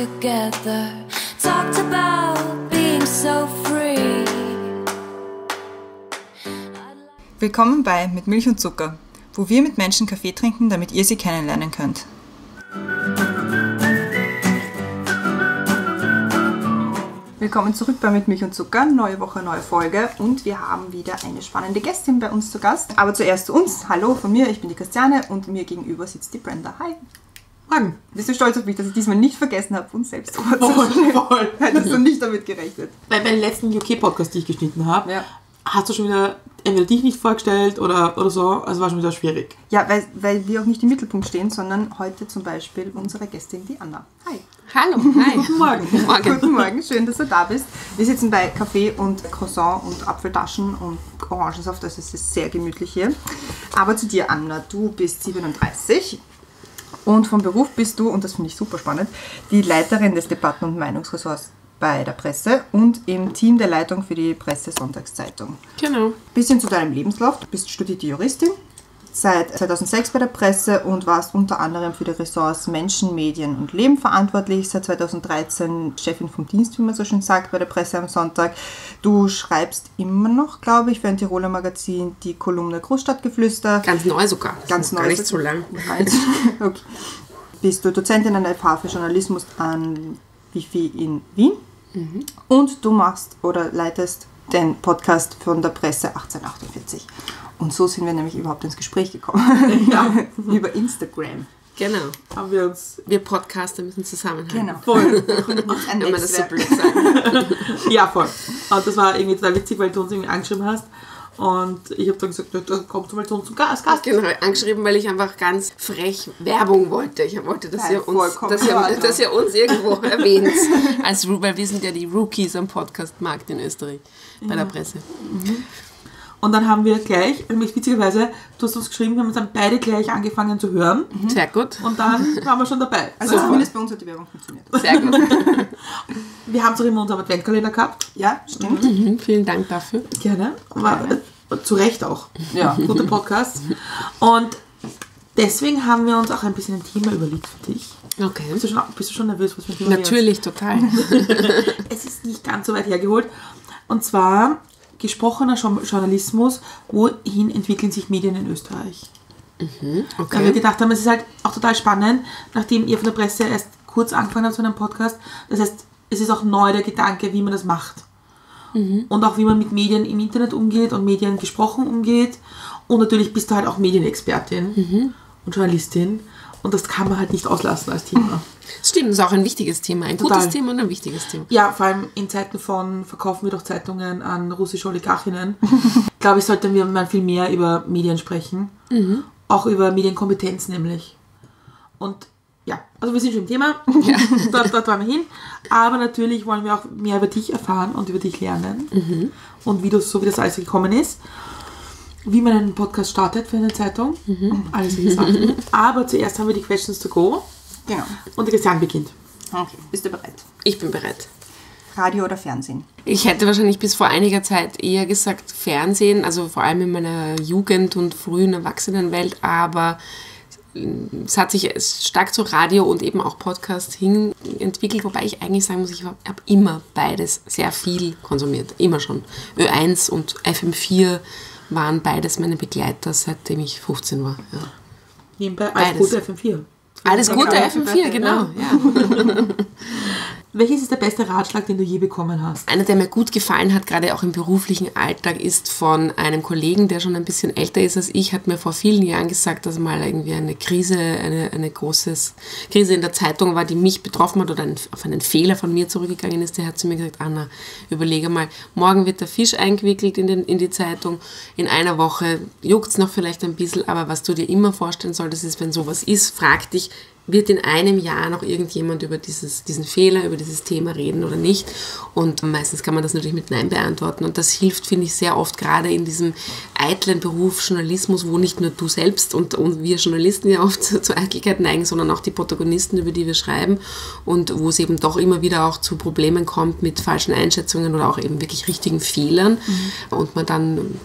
together. Talked about being so free. Willkommen bei Mit Milch und Zucker, wo wir mit Menschen Kaffee trinken, damit ihr sie kennenlernen könnt. Willkommen zurück bei Mit Milch und Zucker, neue Woche, neue Folge und wir haben wieder eine spannende Gästin bei uns zu Gast. Aber zuerst zu uns. Hallo von mir, ich bin die Christiane und mir gegenüber sitzt die Brenda. Hi. Morgen. Bist du stolz auf mich, dass ich diesmal nicht vergessen habe, uns selbst Voll, vorzustellen? voll. Hättest du nicht damit gerechnet. Bei meinem letzten UK-Podcast, die ich geschnitten habe, Ja. hast du schon wieder entweder dich nicht vorgestellt oder, oder so. Also war schon wieder schwierig. Ja, weil, weil wir auch nicht im Mittelpunkt stehen, sondern heute zum Beispiel unsere Gästin, die Anna. Hi. Hallo, hi. Guten Morgen. Morgen. Guten Morgen, schön, dass du da bist. Wir sitzen bei Kaffee und Croissant und Apfeltaschen und Orangensaft, also es ist sehr gemütlich hier. Aber zu dir, Anna, du bist 37 und vom Beruf bist du, und das finde ich super spannend, die Leiterin des Debatten- und Meinungsressorts bei der Presse und im Team der Leitung für die Presse Sonntagszeitung. Genau. Bisschen zu deinem Lebenslauf. Du bist studierte Juristin, seit 2006 bei der Presse und warst unter anderem für die Ressorts Menschen, Medien und Leben verantwortlich. Seit 2013 Chefin vom Dienst, wie man so schön sagt, bei der Presse am Sonntag. Du schreibst immer noch, glaube ich, für ein Tiroler Magazin die Kolumne Großstadtgeflüster. Ganz neu sogar. Das Ganz ist neu. Gar nicht so lang. Okay. Bist du Dozentin an der FH für Journalismus an Wifi in Wien. Und du machst oder leitest den Podcast von der Presse 1848. Und so sind wir nämlich überhaupt ins Gespräch gekommen. Ja. Über Instagram. Genau. Haben wir uns. Wir Podcaster müssen zusammenhalten. Genau. Voll. Ein Wenn man das so blöd sagt. ja, voll. Und das war irgendwie total witzig, weil du uns irgendwie angeschrieben hast. Und ich habe dann gesagt, ja, da kommst du mal zu uns zum Gast. Gast. Genau, angeschrieben, weil ich einfach ganz frech Werbung wollte. Ich wollte, dass Nein, ihr uns, dass in ihr, dass ihr uns irgendwo erwähnt. Als, weil wir sind ja die Rookies am Podcast-Markt in Österreich bei der Presse. Und dann haben wir gleich, nämlich witzigerweise, du hast uns geschrieben, wir haben uns dann beide gleich angefangen zu hören. Sehr gut. Und dann waren wir schon dabei. Also zumindest bei uns hat die Werbung funktioniert. Sehr gut. Wir haben es auch immer unseren Adventkalender gehabt. Ja, stimmt. Mhm, vielen Dank dafür. Gerne. War, zu Recht auch. Ja. Gute Podcast. Und deswegen haben wir uns auch ein bisschen ein Thema überlegt für dich. Okay. Bist du schon, bist du schon nervös, was wir Natürlich, total. jetzt? Es ist nicht ganz so weit hergeholt. Und zwar gesprochener Jour- Journalismus, wohin entwickeln sich Medien in Österreich? Da wir Okay. gedacht haben, es ist halt auch total spannend, nachdem ihr von der Presse erst kurz angefangen habt zu einem Podcast. Das heißt, es ist auch neu der Gedanke, wie man das macht. Und auch wie man mit Medien im Internet umgeht und Medien gesprochen umgeht. Und natürlich bist du halt auch Medienexpertin und Journalistin. Und das kann man halt nicht auslassen als Thema. Stimmt, das ist auch ein wichtiges Thema. Ein Total. gutes Thema und ein wichtiges Thema. Ja, vor allem in Zeiten von verkaufen wir doch Zeitungen an russische Oligarchinnen, glaube ich, sollten wir mal viel mehr über Medien sprechen. Auch über Medienkompetenz nämlich. Und ja, also wir sind schon im Thema. dort, dort wollen wir hin. Aber natürlich wollen wir auch mehr über dich erfahren und über dich lernen. Und wie das, so wie das alles gekommen ist. Wie man einen Podcast startet für eine Zeitung. Alles solche Sachen. Aber zuerst haben wir die Questions to go. Genau. Und die Christian beginnt. Okay, bist du bereit? Ich bin bereit. Radio oder Fernsehen? Ich hätte wahrscheinlich bis vor einiger Zeit eher gesagt Fernsehen, also vor allem in meiner Jugend und frühen Erwachsenenwelt, aber es hat sich stark zu Radio und eben auch Podcast hin entwickelt, wobei ich eigentlich sagen muss, ich habe immer beides sehr viel konsumiert, immer schon. Ö1 und FM4 waren beides meine Begleiter, seitdem ich 15 war. Ja. Nebenbei alles Beides. Gute FM4. Alles Gute, genau. FM4, genau. Ja. Welches ist der beste Ratschlag, den du je bekommen hast? Einer, der mir gut gefallen hat, gerade auch im beruflichen Alltag, ist von einem Kollegen, der schon ein bisschen älter ist als ich, hat mir vor vielen Jahren gesagt, dass mal irgendwie eine Krise, eine, eine große Krise in der Zeitung war, die mich betroffen hat oder ein, auf einen Fehler von mir zurückgegangen ist. Der hat zu mir gesagt, Anna, überlege mal, morgen wird der Fisch eingewickelt in, den, in die Zeitung, in einer Woche juckt es noch vielleicht ein bisschen, aber was du dir immer vorstellen solltest, ist, wenn sowas ist, frag dich, wird in einem Jahr noch irgendjemand über dieses, diesen Fehler, über dieses Thema reden oder nicht? Und meistens kann man das natürlich mit Nein beantworten. Und das hilft, finde ich, sehr oft gerade in diesem eitlen Beruf Journalismus, wo nicht nur du selbst und, und wir Journalisten ja oft zur Eitelkeit neigen, sondern auch die Protagonisten, über die wir schreiben. Und wo es eben doch immer wieder auch zu Problemen kommt mit falschen Einschätzungen oder auch eben wirklich richtigen Fehlern. Und man dann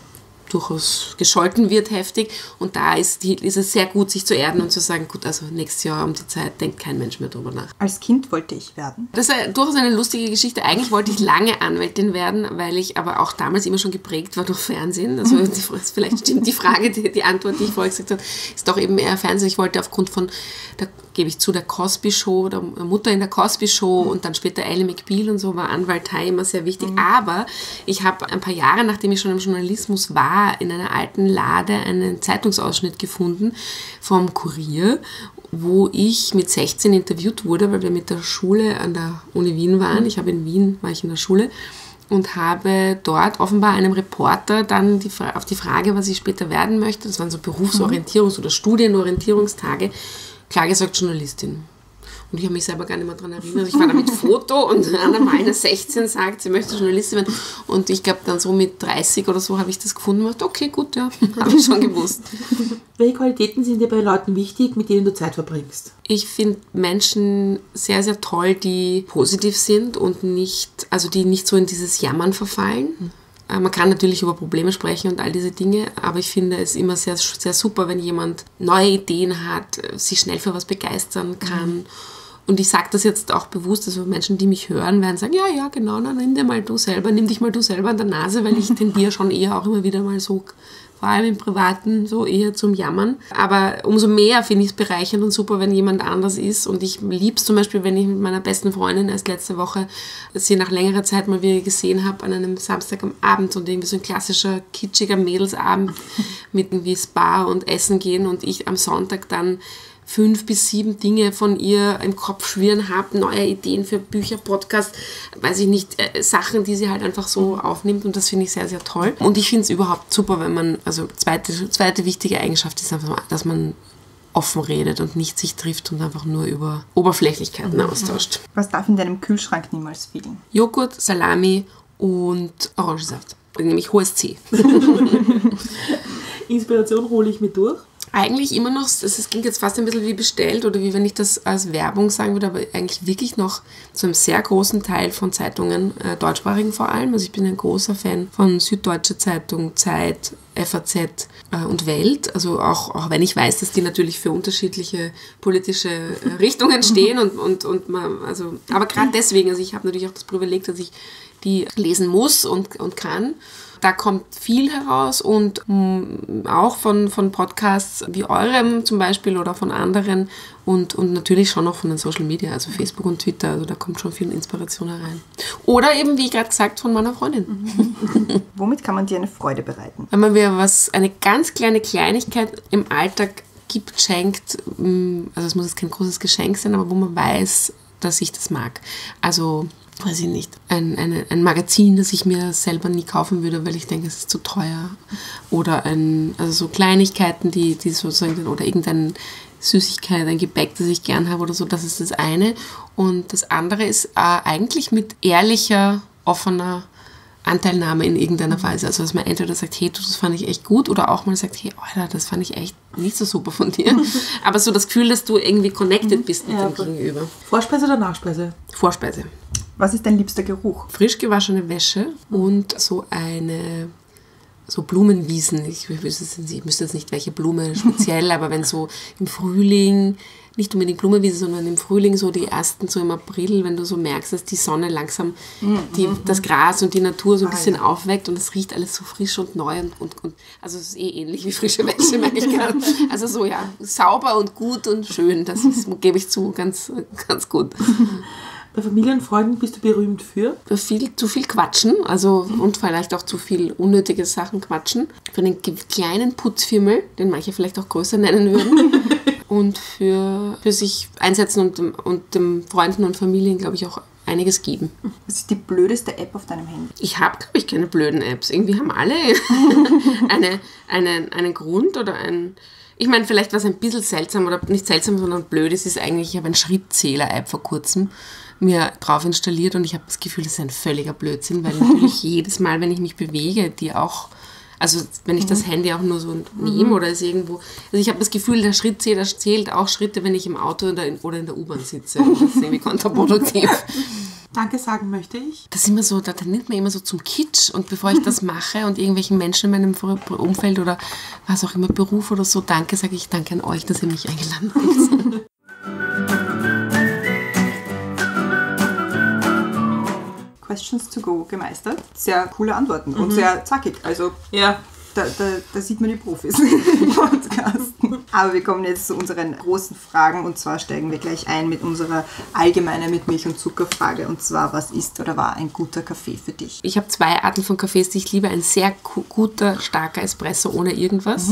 durchaus gescholten wird heftig. Und da ist, die, ist es sehr gut, sich zu erden und zu sagen, gut, also nächstes Jahr um die Zeit denkt kein Mensch mehr drüber nach. Als Kind wollte ich werden. Das ist durchaus eine lustige Geschichte. Eigentlich wollte ich lange Anwältin werden, weil ich aber auch damals immer schon geprägt war durch Fernsehen. Also vielleicht stimmt die Frage, die, die Antwort, die ich vorher gesagt habe, ist doch eben eher Fernsehen. Ich wollte aufgrund von, da gebe ich zu, der Cosby Show, der Mutter in der Cosby Show und dann später Ellie McBeal und so war Anwaltei immer sehr wichtig. Aber ich habe ein paar Jahre, nachdem ich schon im Journalismus war, in einer alten Lade einen Zeitungsausschnitt gefunden vom Kurier wo ich mit 16 interviewt wurde, weil wir mit der Schule an der Uni Wien waren. Ich habe in Wien, war ich in der Schule und habe dort offenbar einem Reporter dann die, auf die Frage, was ich später werden möchte, das waren so Berufsorientierungs- oder Studienorientierungstage, klar gesagt Journalistin. Und ich habe mich selber gar nicht mehr daran erinnert. Ich war da mit Foto und Anna Meiner 16 sagt, sie möchte Journalistin werden. Und ich glaube, dann so mit 30 oder so habe ich das gefunden und gedacht, okay, gut, ja, habe ich schon gewusst. Welche Qualitäten sind dir bei Leuten wichtig, mit denen du Zeit verbringst? Ich finde Menschen sehr, sehr toll, die positiv sind und nicht, also die nicht so in dieses Jammern verfallen. Äh, Man kann natürlich über Probleme sprechen und all diese Dinge, aber ich finde es immer sehr, sehr super, wenn jemand neue Ideen hat, äh, sich schnell für was begeistern kann. Und ich sage das jetzt auch bewusst, also Menschen, die mich hören, werden sagen, ja, ja, genau, dann nimm dir mal du selber, nimm dich mal du selber an der Nase, weil ich tendiere schon eher auch immer wieder mal so, vor allem im Privaten, so eher zum Jammern. Aber umso mehr finde ich es bereichernd und super, wenn jemand anders ist. Und ich liebe es zum Beispiel, wenn ich mit meiner besten Freundin erst letzte Woche sie nach längerer Zeit mal wieder gesehen habe, an einem Samstag am Abend und irgendwie so ein klassischer, kitschiger Mädelsabend mit irgendwie Spa und Essen gehen und ich am Sonntag dann fünf bis sieben Dinge von ihr im Kopf schwirren habe, neue Ideen für Bücher, Podcasts, weiß ich nicht, äh, Sachen, die sie halt einfach so aufnimmt und das finde ich sehr, sehr toll. Und ich finde es überhaupt super, wenn man, also zweite, zweite wichtige Eigenschaft ist einfach, dass man offen redet und nicht sich trifft und einfach nur über Oberflächlichkeiten austauscht. Was darf in deinem Kühlschrank niemals fehlen? Joghurt, Salami und Orangensaft. Nämlich hohes C. Inspiration hole ich mir durch. Eigentlich immer noch, das klingt jetzt fast ein bisschen wie bestellt oder wie wenn ich das als Werbung sagen würde, aber eigentlich wirklich noch zu einem sehr großen Teil von Zeitungen, äh, deutschsprachigen vor allem. Also ich bin ein großer Fan von Süddeutsche Zeitung, Zeit, FAZ äh, und Welt. Also auch, auch wenn ich weiß, dass die natürlich für unterschiedliche politische äh, Richtungen stehen und, und, und man, also, aber gerade deswegen, also ich habe natürlich auch das Privileg, dass ich die lesen muss und, und kann. Da kommt viel heraus und mh, auch von, von Podcasts wie eurem zum Beispiel oder von anderen und, und natürlich schon auch von den Social Media, also Facebook und Twitter. Also da kommt schon viel Inspiration herein. Oder eben, wie gerade gesagt, von meiner Freundin. Womit kann man dir eine Freude bereiten? Wenn man mir was, eine ganz kleine Kleinigkeit im Alltag gibt, schenkt, mh, also es muss jetzt kein großes Geschenk sein, aber wo man weiß, dass ich das mag. Also, weiß ich nicht, ein, eine, ein Magazin, das ich mir selber nie kaufen würde, weil ich denke, es ist zu teuer. Oder ein, also so Kleinigkeiten, die, die sozusagen, oder irgendein Süßigkeit, ein Gebäck, das ich gern habe oder so, das ist das eine. Und das andere ist äh, eigentlich mit ehrlicher, offener Anteilnahme in irgendeiner Weise. Also, dass man entweder sagt, hey, das fand ich echt gut, oder auch mal sagt, hey, Alter, das fand ich echt nicht so super von dir. Aber so das Gefühl, dass du irgendwie connected bist mit Ja, dem. Gegenüber. Vorspeise oder Nachspeise? Vorspeise. Was ist dein liebster Geruch? Frisch gewaschene Wäsche und so eine so Blumenwiesen. Ich nicht- ich müsste jetzt nicht welche Blume speziell, aber wenn so im Frühling, nicht unbedingt Blumenwiese, sondern im Frühling so die ersten, so im April, wenn du so merkst, dass die Sonne langsam die, das Gras und die Natur so ein bisschen aufweckt und es riecht alles so frisch und neu und, und, und also es ist eh ähnlich wie frische Wäsche, merke ich gerade. Also so ja, sauber und gut und schön, das ist, gebe ich zu, ganz, ganz gut. Bei Familien und Freunden bist du berühmt für? für viel, zu viel quatschen, also und vielleicht auch zu viel unnötige Sachen quatschen. Für den kleinen Putzfimmel, den manche vielleicht auch größer nennen würden. und für, für sich einsetzen und, und dem Freunden und Familien, glaube ich, auch einiges geben. Was ist die blödeste App auf deinem Handy? Ich habe, glaube ich, keine blöden Apps. Irgendwie haben alle eine, eine, einen Grund oder ein. Ich meine, vielleicht was ein bisschen seltsam oder nicht seltsam, sondern blöd ist, ist eigentlich, ich habe eine Schrittzähler-App vor kurzem mir drauf installiert und ich habe das Gefühl, das ist ein völliger Blödsinn, weil natürlich jedes Mal, wenn ich mich bewege, die auch, also wenn ich das Handy auch nur so nehme oder es irgendwo, also ich habe das Gefühl, der Schrittzähler zählt auch Schritte, wenn ich im Auto oder in, oder in der U-Bahn sitze. Das ist irgendwie kontraproduktiv. Danke sagen möchte ich. Das ist immer so, da nimmt man immer so zum Kitsch und bevor ich das mache und irgendwelchen Menschen in meinem Umfeld oder was auch immer, Beruf oder so, danke, sage ich danke an euch, dass ihr mich eingeladen habt. Questions to go gemeistert. Sehr coole Antworten und sehr zackig. Also Ja. da, da, da sieht man die Profis im Podcast. Aber wir kommen jetzt zu unseren großen Fragen und zwar steigen wir gleich ein mit unserer allgemeinen mit Milch und Zucker Frage und zwar was ist oder war ein guter Kaffee für dich? Ich habe zwei Arten von Kaffees, die ich liebe. Ein sehr gu- guter, starker Espresso ohne irgendwas.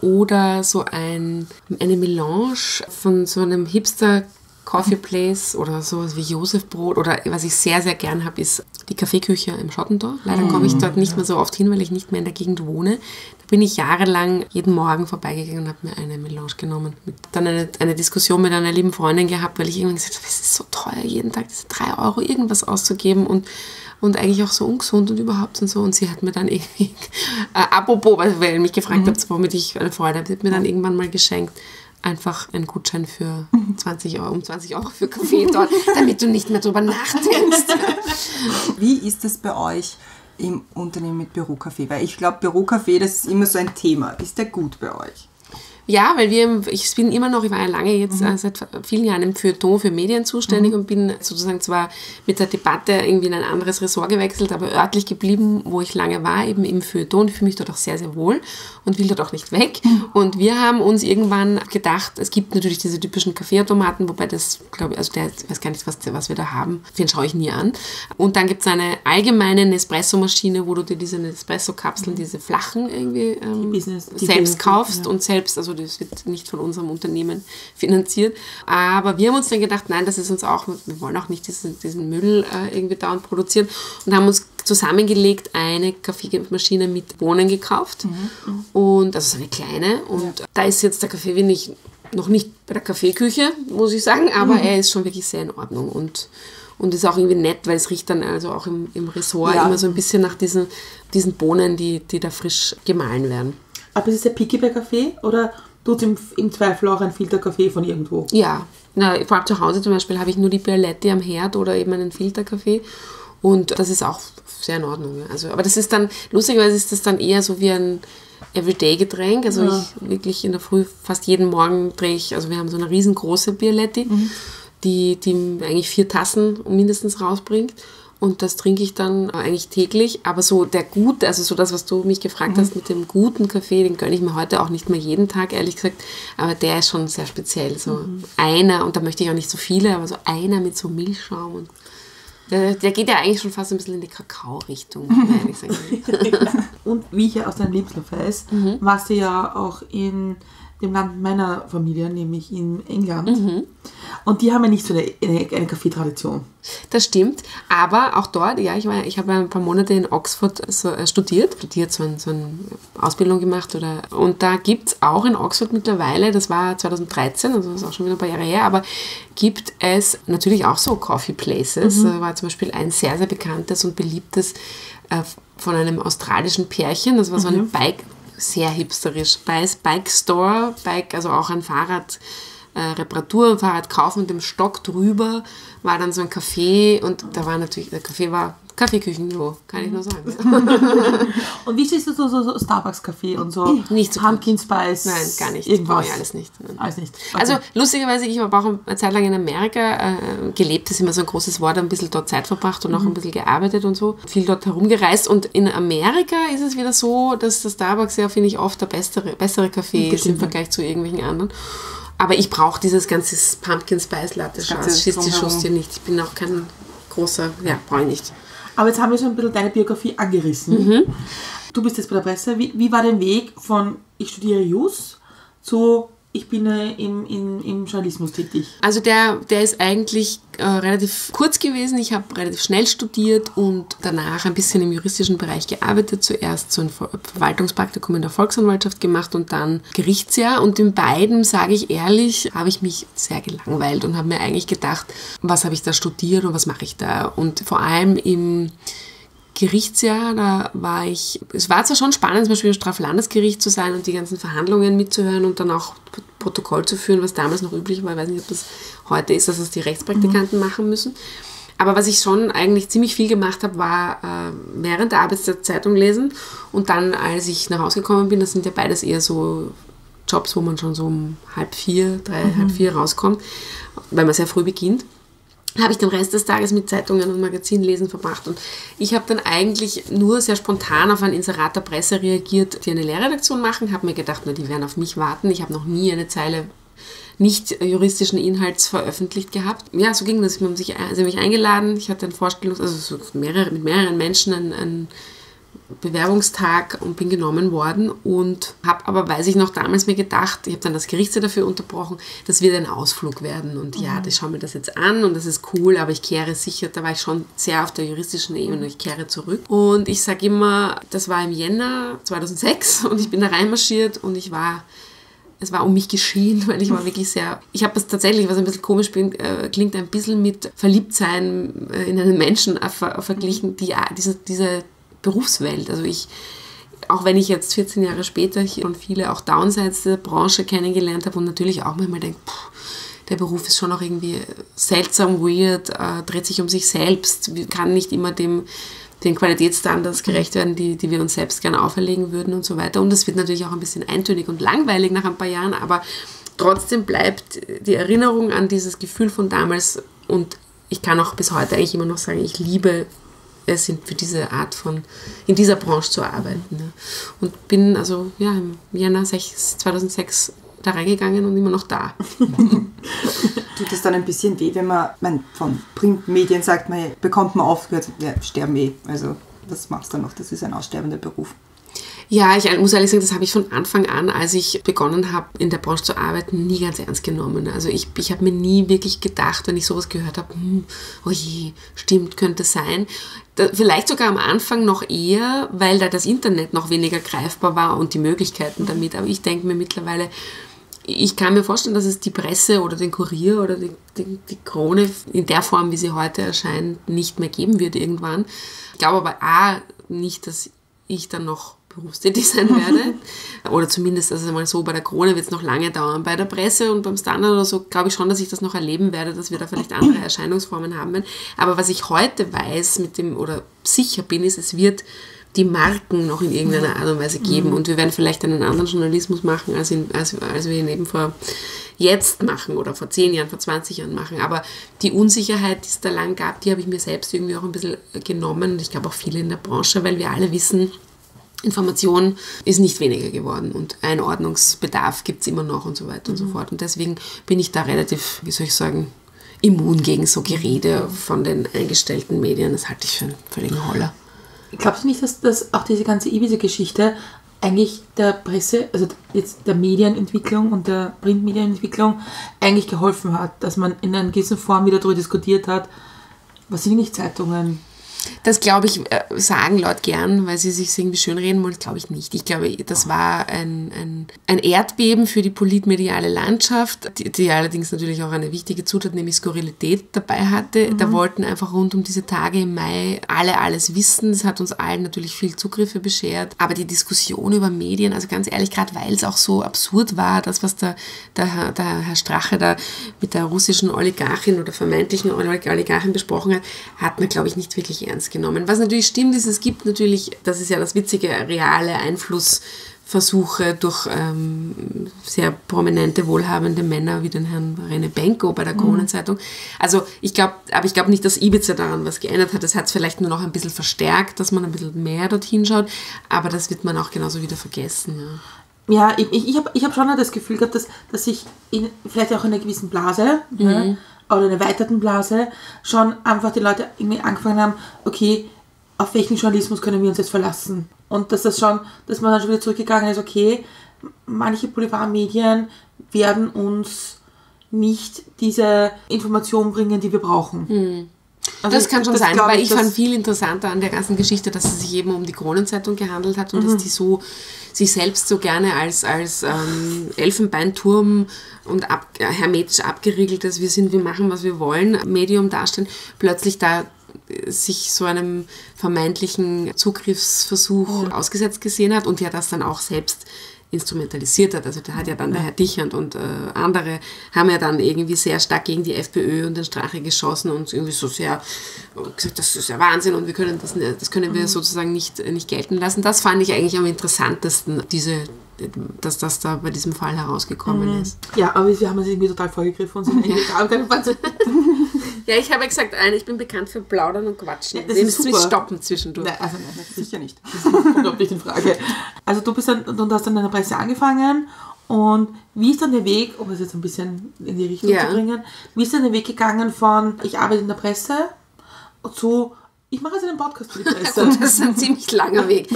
Oder so ein, eine Melange von so einem Hipster Coffee Place oder sowas wie Josefbrot. Oder was ich sehr, sehr gern habe, ist die Kaffeeküche im Schottentor. Leider komme ich dort nicht mehr so oft hin, weil ich nicht mehr in der Gegend wohne. Da bin ich jahrelang jeden Morgen vorbeigegangen und habe mir eine Melange genommen. Dann eine, eine Diskussion mit einer lieben Freundin gehabt, weil ich irgendwann gesagt habe, es ist so teuer, jeden Tag diese drei Euro irgendwas auszugeben und und eigentlich auch so ungesund und überhaupt und so. Und sie hat mir dann irgendwie, äh, apropos, weil weil mich gefragt habt, womit ich eine Freude habe, sie hat mir dann irgendwann mal geschenkt, einfach einen Gutschein für 20 Euro, um 20 Euro für Kaffee dort, damit du nicht mehr drüber nachdenkst. Wie ist es bei euch im Unternehmen mit Bürokaffee? Weil ich glaube, Bürokaffee, das ist immer so ein Thema. Ist der gut bei euch? Ja, weil wir, ich bin immer noch, ich war ja lange jetzt äh, seit vielen Jahren im Feuilleton für Medien zuständig und bin sozusagen zwar mit der Debatte irgendwie in ein anderes Ressort gewechselt, aber örtlich geblieben, wo ich lange war, eben im Feuilleton. Ich fühle mich dort auch sehr, sehr wohl und will dort auch nicht weg. Und wir haben uns irgendwann gedacht, es gibt natürlich diese typischen Kaffeeautomaten, wobei das, glaube ich, also der, ich weiß gar nicht, was, was wir da haben, den schaue ich nie an. Und dann gibt es eine allgemeine Nespresso-Maschine, wo du dir diese Nespresso-Kapseln, diese flachen irgendwie ähm, Business- die selbst wir- kaufst ja. und selbst, also das wird nicht von unserem Unternehmen finanziert. Aber wir haben uns dann gedacht, nein, das ist uns auch, wir wollen auch nicht diesen, diesen Müll äh, irgendwie dauernd produzieren. Und haben uns zusammengelegt eine Kaffeemaschine mit Bohnen gekauft. Und also so eine kleine. Und da ist jetzt der Kaffee wenig noch nicht bei der Kaffeeküche, muss ich sagen, aber er ist schon wirklich sehr in Ordnung und und ist auch irgendwie nett, weil es riecht dann also auch im, im Ressort Ja. immer so ein bisschen nach diesen, diesen Bohnen, die, die da frisch gemahlen werden. Aber ist es der Picky bei Kaffee oder tut im, im Zweifel auch ein Filterkaffee von irgendwo? Ja, na, vor allem zu Hause zum Beispiel habe ich nur die Bialetti am Herd oder eben einen Filterkaffee und das ist auch sehr in Ordnung. ja. Also, aber das ist dann, lustigerweise ist das dann eher so wie ein Everyday-Getränk. Also ich wirklich in der Früh, fast jeden Morgen drehe ich, also wir haben so eine riesengroße Bialetti, die, die eigentlich vier Tassen mindestens rausbringt. Und das trinke ich dann eigentlich täglich. Aber so der gute, also so das, was du mich gefragt hast mit dem guten Kaffee, den gönne ich mir heute auch nicht mehr jeden Tag, ehrlich gesagt. Aber der ist schon sehr speziell. So einer, und da möchte ich auch nicht so viele, aber so einer mit so Milchschaum. Und der, der geht ja eigentlich schon fast ein bisschen in die Kakao-Richtung, ehrlich sagen. Und wie ich ja aus deinem Lebenslauf weiß, Mhm. warst du ja auch in dem Land meiner Familie, nämlich in England. Mhm. Und die haben ja nicht so eine, eine, eine Kaffeetradition. Das stimmt, aber auch dort, ja, ich, war, ich habe ein paar Monate in Oxford so, äh, studiert, studiert, so, ein, so eine Ausbildung gemacht. Oder, und da gibt es auch in Oxford mittlerweile, das war 2013, also das ist auch schon wieder ein paar Jahre her, aber gibt es natürlich auch so Coffee Places. Da war zum Beispiel ein sehr, sehr bekanntes und beliebtes äh, von einem australischen Pärchen, das war so ein Bike, sehr hipsterisch, Bike Bike Store, Bike, also auch ein Fahrrad äh, Reparatur, Fahrrad kaufen und dem Stock drüber war dann so ein Café und da war natürlich, der Kaffee war Kaffeeküchenniveau, kann ich nur sagen. Und wie stehst du so, so, so Starbucks-Kaffee und so? Nicht so Pumpkin Spice? Nein, gar nicht. Irgendwas? Brauche ich alles nicht. Nein. Alles nicht. Okay. Also lustigerweise, ich habe auch eine Zeit lang in Amerika äh, gelebt, das ist immer so ein großes Wort, ein bisschen dort Zeit verbracht und auch ein bisschen gearbeitet und so, viel dort herumgereist und in Amerika ist es wieder so, dass der Starbucks ja, finde ich, oft der bessere, bessere Kaffee ist im. Vergleich zu irgendwelchen anderen. Aber ich brauche dieses ganze Pumpkin Spice Latte Scheiß, schießt die. Schuss dir nicht. Ich bin auch kein großer, ja, brauche ich nicht. Aber jetzt haben wir so ein bisschen deine Biografie angerissen. Mhm. Du bist jetzt bei der Presse. Wie, wie war dein Weg von ich studiere Jus zu ich bin äh, im, im, im Journalismus tätig? Also der, der ist eigentlich äh, relativ kurz gewesen. Ich habe relativ schnell studiert und danach ein bisschen im juristischen Bereich gearbeitet. Zuerst so ein Ver Verwaltungspraktikum in der Volksanwaltschaft gemacht und dann Gerichtsjahr. Und in beiden, sage ich ehrlich, habe ich mich sehr gelangweilt und habe mir eigentlich gedacht, was habe ich da studiert und was mache ich da? Und vor allem im Gerichtsjahr, da war ich, es war zwar schon spannend, zum Beispiel im Straflandesgericht zu sein und die ganzen Verhandlungen mitzuhören und dann auch Protokoll zu führen, was damals noch üblich war. Ich weiß nicht, ob das heute ist, dass es die Rechtspraktikanten machen müssen. Aber was ich schon eigentlich ziemlich viel gemacht habe, war äh, während der Arbeitszeit Zeitung lesen und dann, als ich nach Hause gekommen bin, das sind ja beides eher so Jobs, wo man schon so um halb vier, drei, halb vier rauskommt, weil man sehr früh beginnt habe ich den Rest des Tages mit Zeitungen und Magazinlesen verbracht. Und ich habe dann eigentlich nur sehr spontan auf ein Inserat der Presse reagiert, die eine Lehrredaktion machen. Habe mir gedacht, na, die werden auf mich warten. Ich habe noch nie eine Zeile nicht juristischen Inhalts veröffentlicht gehabt. Ja, so ging das. Sie haben, mich eingeladen. Ich hatte ein Vorstellungs-, also so mehrere, mit mehreren Menschen ein, ein Bewerbungstag und bin genommen worden und habe aber, weiß ich noch, damals mir gedacht, ich habe dann das Gericht dafür unterbrochen, das wird ein Ausflug werden und ja, mhm. ich schaue mir das jetzt an und das ist cool, aber ich kehre sicher, da war ich schon sehr auf der juristischen Ebene, ich kehre zurück und ich sage immer, das war im Jänner 2006 und ich bin da reinmarschiert und ich war es war um mich geschehen, weil ich war wirklich sehr, ich habe das tatsächlich, was ein bisschen komisch bin, äh, klingt, ein bisschen mit Verliebtsein äh, in einen Menschen verglichen, die, diese, diese Berufswelt. Also ich, auch wenn ich jetzt 14 Jahre später und viele auch Downsides der Branche kennengelernt habe und natürlich auch manchmal denke, der Beruf ist schon auch irgendwie seltsam, weird, äh, dreht sich um sich selbst, kann nicht immer dem, den Qualitätsstandards gerecht werden, die, die wir uns selbst gerne auferlegen würden und so weiter. Und das wird natürlich auch ein bisschen eintönig und langweilig nach ein paar Jahren, aber trotzdem bleibt die Erinnerung an dieses Gefühl von damals und ich kann auch bis heute eigentlich immer noch sagen, ich liebe sind für diese Art von, in dieser Branche zu arbeiten. Ja. Und bin also ja, im Jänner 2006 da reingegangen und immer noch da. Tut es dann ein bisschen weh, wenn man, man von Printmedien sagt, man bekommt man aufgehört, ja, sterben eh. Also was machst du dann noch? Das ist ein aussterbender Beruf. Ja, ich muss ehrlich sagen, das habe ich von Anfang an, als ich begonnen habe, in der Branche zu arbeiten, nie ganz ernst genommen. Also ich, ich habe mir nie wirklich gedacht, wenn ich sowas gehört habe, hm, oh je, stimmt, könnte sein. Da, vielleicht sogar am Anfang noch eher, weil da das Internet noch weniger greifbar war und die Möglichkeiten damit. Aber ich denke mir mittlerweile, ich kann mir vorstellen, dass es die Presse oder den Kurier oder die, die, die, Krone in der Form, wie sie heute erscheint, nicht mehr geben wird irgendwann. Ich glaube aber A, nicht, dass ich dann noch berufstätig sein werde. oder zumindest, also mal so, bei der Krone wird es noch lange dauern. Bei der Presse und beim Standard oder so glaube ich schon, dass ich das noch erleben werde, dass wir da vielleicht andere Erscheinungsformen haben werden. Aber was ich heute weiß mit dem, oder sicher bin, ist, es wird die Marken noch in irgendeiner Art und Weise geben. Mhm. Und wir werden vielleicht einen anderen Journalismus machen, als, in, als, als wir ihn eben vor jetzt machen oder vor 10 Jahren, vor 20 Jahren machen. Aber die Unsicherheit, die es da lang gab, die habe ich mir selbst irgendwie auch ein bisschen genommen. Und ich glaube auch viele in der Branche, weil wir alle wissen, Information ist nicht weniger geworden und Einordnungsbedarf gibt es immer noch und so weiter und so mhm. fort. Und deswegen bin ich da relativ, wie soll ich sagen, immun gegen so Gerede von den eingestellten Medien. Das halte ich für einen völligen Holler. Glaubst du nicht, dass, dass auch diese ganze Ibiza-Geschichte eigentlich der Presse, also jetzt der Medienentwicklung und der Printmedienentwicklung eigentlich geholfen hat, dass man in einer gewissen Form wieder darüber diskutiert hat, was sind nicht Zeitungen, das glaube ich, äh, sagen Leute gern, weil sie sich irgendwie schönreden wollen. Das glaube ich nicht. Ich glaube, das war ein, ein, ein Erdbeben für die politmediale Landschaft, die, die, allerdings natürlich auch eine wichtige Zutat, nämlich Skurrilität dabei hatte. Mhm. Da wollten einfach rund um diese Tage im Mai alle alles wissen. Das hat uns allen natürlich viel Zugriffe beschert. Aber die Diskussion über Medien, also ganz ehrlich, gerade weil es auch so absurd war, das, was der, der, der Herr Strache da mit der russischen Oligarchin oder vermeintlichen Oligarchin besprochen hat, hat man, glaube ich, nicht wirklich ernst genommen. Was natürlich stimmt, ist, es gibt natürlich, das ist ja das witzige, reale Einflussversuche durch ähm, sehr prominente, wohlhabende Männer wie den Herrn Rene Benko bei der mhm. Kronenzeitung. Also ich glaube, aber ich glaube nicht, dass Ibiza daran was geändert hat. Das hat es vielleicht nur noch ein bisschen verstärkt, dass man ein bisschen mehr dorthin schaut, aber das wird man auch genauso wieder vergessen. Ja. Ja, ich, ich habe ich hab schon das Gefühl gehabt, dass, dass ich in, vielleicht auch in einer gewissen Blase, mhm. ja, oder einer erweiterten Blase schon einfach die Leute irgendwie angefangen haben, okay, auf welchen Journalismus können wir uns jetzt verlassen? Und dass das schon, dass man dann schon wieder zurückgegangen ist, okay, manche Boulevardmedien werden uns nicht diese Information bringen, die wir brauchen. Hm. Also das kann schon das sein, weil ich, ich fand viel interessanter an der ganzen Geschichte, dass es sich eben um die Kronenzeitung gehandelt hat und mhm. dass die so sich selbst so gerne als, als ähm, Elfenbeinturm und ab, äh, hermetisch abgeriegeltes, wir sind, wir machen, was wir wollen, Medium darstellen, plötzlich da äh, sich so einem vermeintlichen Zugriffsversuch mhm. ausgesetzt gesehen hat und ja das dann auch selbst instrumentalisiert hat. Also da hat ja dann der Herr Dichand und äh, andere haben ja dann irgendwie sehr stark gegen die FPÖ und den Strache geschossen und irgendwie so sehr gesagt, das ist ja Wahnsinn und wir können das, nicht- das können wir sozusagen nicht, nicht gelten lassen. Das fand ich eigentlich am interessantesten, diese, dass das da bei diesem Fall herausgekommen ist. Ja, aber wir haben uns irgendwie total vorgegriffen und sind Wahnsinn. Ja, ich habe ja gesagt, ich bin bekannt für Plaudern und Quatschen. das Dem ist super. stoppen zwischendurch. Nein, also nein, Sicher nicht. kommt nicht in Frage. Also du bist dann, du hast dann in der Presse angefangen und wie ist dann der Weg, um es jetzt ein bisschen in die Richtung Ja. zu bringen, wie ist dann der Weg gegangen von ich arbeite in der Presse zu ich mache jetzt einen Podcast für die Presse. Und das ist ein ziemlich langer Weg.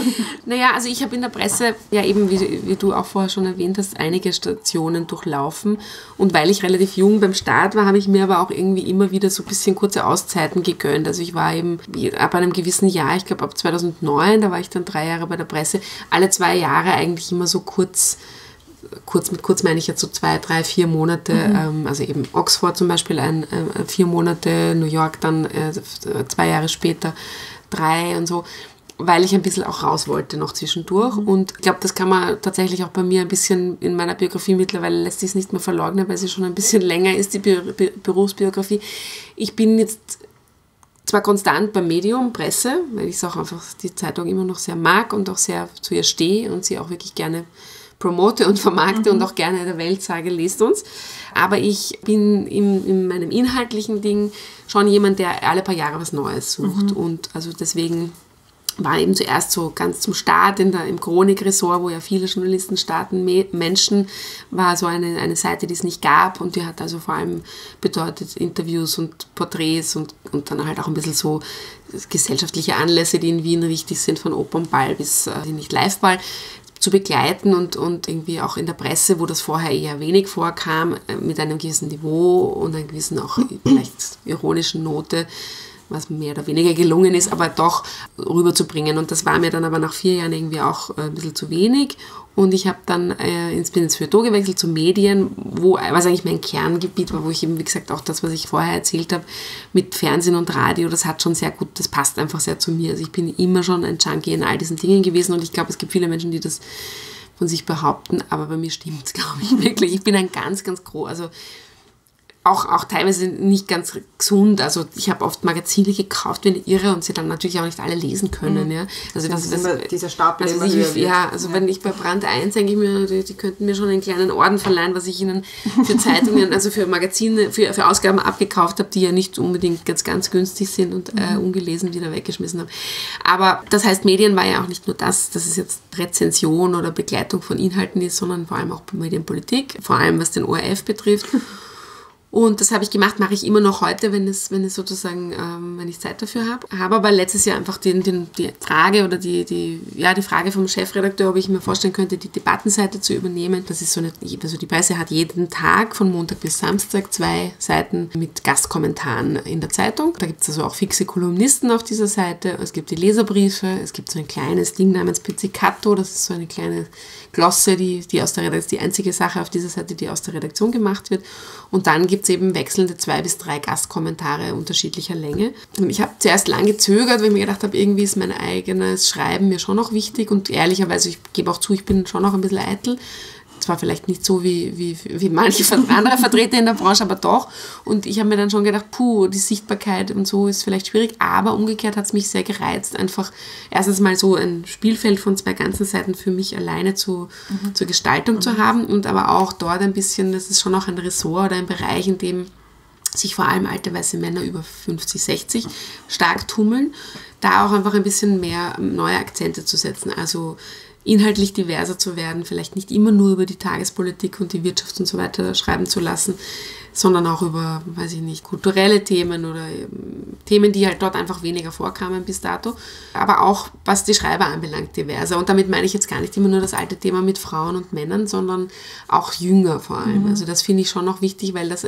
Naja, also ich habe in der Presse, ja eben, wie, wie du auch vorher schon erwähnt hast, einige Stationen durchlaufen. Und weil ich relativ jung beim Start war, habe ich mir aber auch irgendwie immer wieder so ein bisschen kurze Auszeiten gegönnt. Also ich war eben ab einem gewissen Jahr, ich glaube ab 2009, da war ich dann drei Jahre bei der Presse, alle zwei Jahre eigentlich immer so kurz kurz mit kurz meine ich jetzt so zwei, drei, vier Monate, ähm, also eben Oxford zum Beispiel ein, äh, vier Monate, New York dann äh, zwei Jahre später drei und so, weil ich ein bisschen auch raus wollte noch zwischendurch. Und ich glaube, das kann man tatsächlich auch bei mir ein bisschen in meiner Biografie mittlerweile lässt sich es nicht mehr verleugnen, weil sie schon ein bisschen länger ist, die Bi Bi Berufsbiografie. Ich bin jetzt zwar konstant beim Medium, Presse, weil ich es auch einfach die Zeitung immer noch sehr mag und auch sehr zu ihr stehe und sie auch wirklich gerne promote und vermarkte und auch gerne der Welt sage, lest uns. Aber ich bin in, in meinem inhaltlichen Ding schon jemand, der alle paar Jahre was Neues sucht. Und also deswegen war eben zuerst so ganz zum Start in der, im Chronik-Ressort, wo ja viele Journalisten starten, Me Menschen, war so eine, eine Seite, die es nicht gab und die hat also vor allem bedeutet Interviews und Porträts und, und dann halt auch ein bisschen so gesellschaftliche Anlässe, die in Wien wichtig sind, von Opernball bis äh, nicht Liveball zu begleiten und, und irgendwie auch in der Presse, wo das vorher eher wenig vorkam, äh, mit einem gewissen Niveau und einer gewissen auch vielleicht ironischen Note, was mehr oder weniger gelungen ist, aber doch rüberzubringen. Und das war mir dann aber nach vier Jahren irgendwie auch äh, ein bisschen zu wenig. Und ich habe dann äh, ins, ins Feuilleton gewechselt zu Medien, wo, was eigentlich mein Kerngebiet war, wo ich eben, wie gesagt, auch das, was ich vorher erzählt habe, mit Fernsehen und Radio, das hat schon sehr gut, das passt einfach sehr zu mir. Also ich bin immer schon ein Junkie in all diesen Dingen gewesen und ich glaube, es gibt viele Menschen, die das von sich behaupten, aber bei mir stimmt es, glaube ich, wirklich. Ich bin ein ganz, ganz groß, also auch, auch teilweise nicht ganz gesund. Also ich habe oft Magazine gekauft wie eine Irre und sie dann natürlich auch nicht alle lesen können. Ja. Also das, ist das, immer dieser Stapel also ich, ja, also wenn ich bei Brand 1 denke ich mir, die, die könnten mir schon einen kleinen Orden verleihen, was ich ihnen für Zeitungen, also für Magazine, für, für Ausgaben abgekauft habe, die ja nicht unbedingt ganz, ganz günstig sind und äh, ungelesen wieder weggeschmissen habe. Aber das heißt, Medien war ja auch nicht nur das, dass es jetzt Rezension oder Begleitung von Inhalten ist, sondern vor allem auch Medienpolitik, vor allem was den ORF betrifft. Und das habe ich gemacht, mache ich immer noch heute, wenn es, wenn es sozusagen, ähm, wenn ich Zeit dafür habe. Habe aber letztes Jahr einfach den, den, die Frage oder die, die, ja, die Frage vom Chefredakteur, ob ich mir vorstellen könnte, die Debattenseite zu übernehmen. Das ist so eine, also die Presse hat jeden Tag von Montag bis Samstag zwei Seiten mit Gastkommentaren in der Zeitung. Da gibt es also auch fixe Kolumnisten auf dieser Seite. Es gibt die Leserbriefe, es gibt so ein kleines Ding namens Pizzicato, das ist so eine kleine Glosse, die, die aus der Redaktion, die einzige Sache auf dieser Seite, die aus der Redaktion gemacht wird. Und dann gibt es eben wechselnde zwei bis drei Gastkommentare unterschiedlicher Länge. Ich habe zuerst lang gezögert, weil ich mir gedacht habe, irgendwie ist mein eigenes Schreiben mir schon noch wichtig und ehrlicherweise, ich gebe auch zu, ich bin schon noch ein bisschen eitel. Zwar vielleicht nicht so wie, wie, wie manche andere Vertreter in der Branche, aber doch. Und ich habe mir dann schon gedacht, puh, die Sichtbarkeit und so ist vielleicht schwierig. Aber umgekehrt hat es mich sehr gereizt, einfach erstens mal so ein Spielfeld von zwei ganzen Seiten für mich alleine zu, zur Gestaltung zu haben und aber auch dort ein bisschen, das ist schon auch ein Ressort oder ein Bereich, in dem sich vor allem alte weiße Männer über 50, 60 stark tummeln, da auch einfach ein bisschen mehr neue Akzente zu setzen. Also inhaltlich diverser zu werden, vielleicht nicht immer nur über die Tagespolitik und die Wirtschaft und so weiter schreiben zu lassen, sondern auch über, weiß ich nicht, kulturelle Themen oder ähm, Themen, die halt dort einfach weniger vorkamen bis dato. Aber auch, was die Schreiber anbelangt, diverser. Und damit meine ich jetzt gar nicht immer nur das alte Thema mit Frauen und Männern, sondern auch jünger vor allem. Also das finde ich schon noch wichtig, weil das,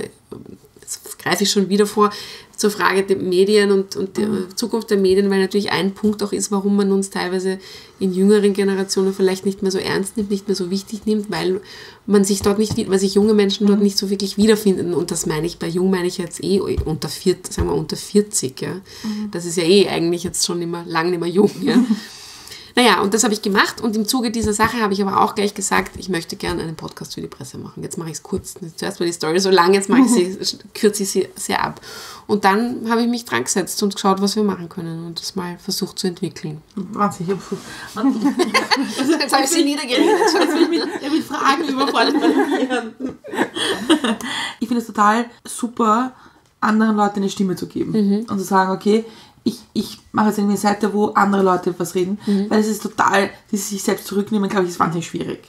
das greife ich schon wieder vor, zur Frage der Medien und, und der Zukunft der Medien, weil natürlich ein Punkt auch ist, warum man uns teilweise in jüngeren Generationen vielleicht nicht mehr so ernst nimmt, nicht mehr so wichtig nimmt, weil man sich dort nicht, weil sich junge Menschen dort nicht so wirklich wiederfinden. Und das meine ich, bei jung meine ich jetzt eh unter 40, sagen wir unter 40, ja. Das ist ja eh eigentlich jetzt schon immer lang nicht mehr jung, ja. Naja, und das habe ich gemacht und im Zuge dieser Sache habe ich aber auch gleich gesagt, ich möchte gerne einen Podcast für die Presse machen. Jetzt mache ich es kurz. Zuerst war die Story so lang, jetzt mache ich sie, kürze ich sie sehr ab. Und dann habe ich mich dran gesetzt und geschaut, was wir machen können und das mal versucht zu entwickeln. Wahnsinn, ich habe Jetzt habe ich sie niedergeredet. Jetzt will ich mit, ja, mit Fragen überfordert werden. Ich finde es total super, anderen Leuten eine Stimme zu geben und zu sagen, okay, ich, ich mache jetzt eine Seite, wo andere Leute was reden, weil es ist total, dieses sich selbst zurücknehmen, glaube ich, ist wahnsinnig schwierig.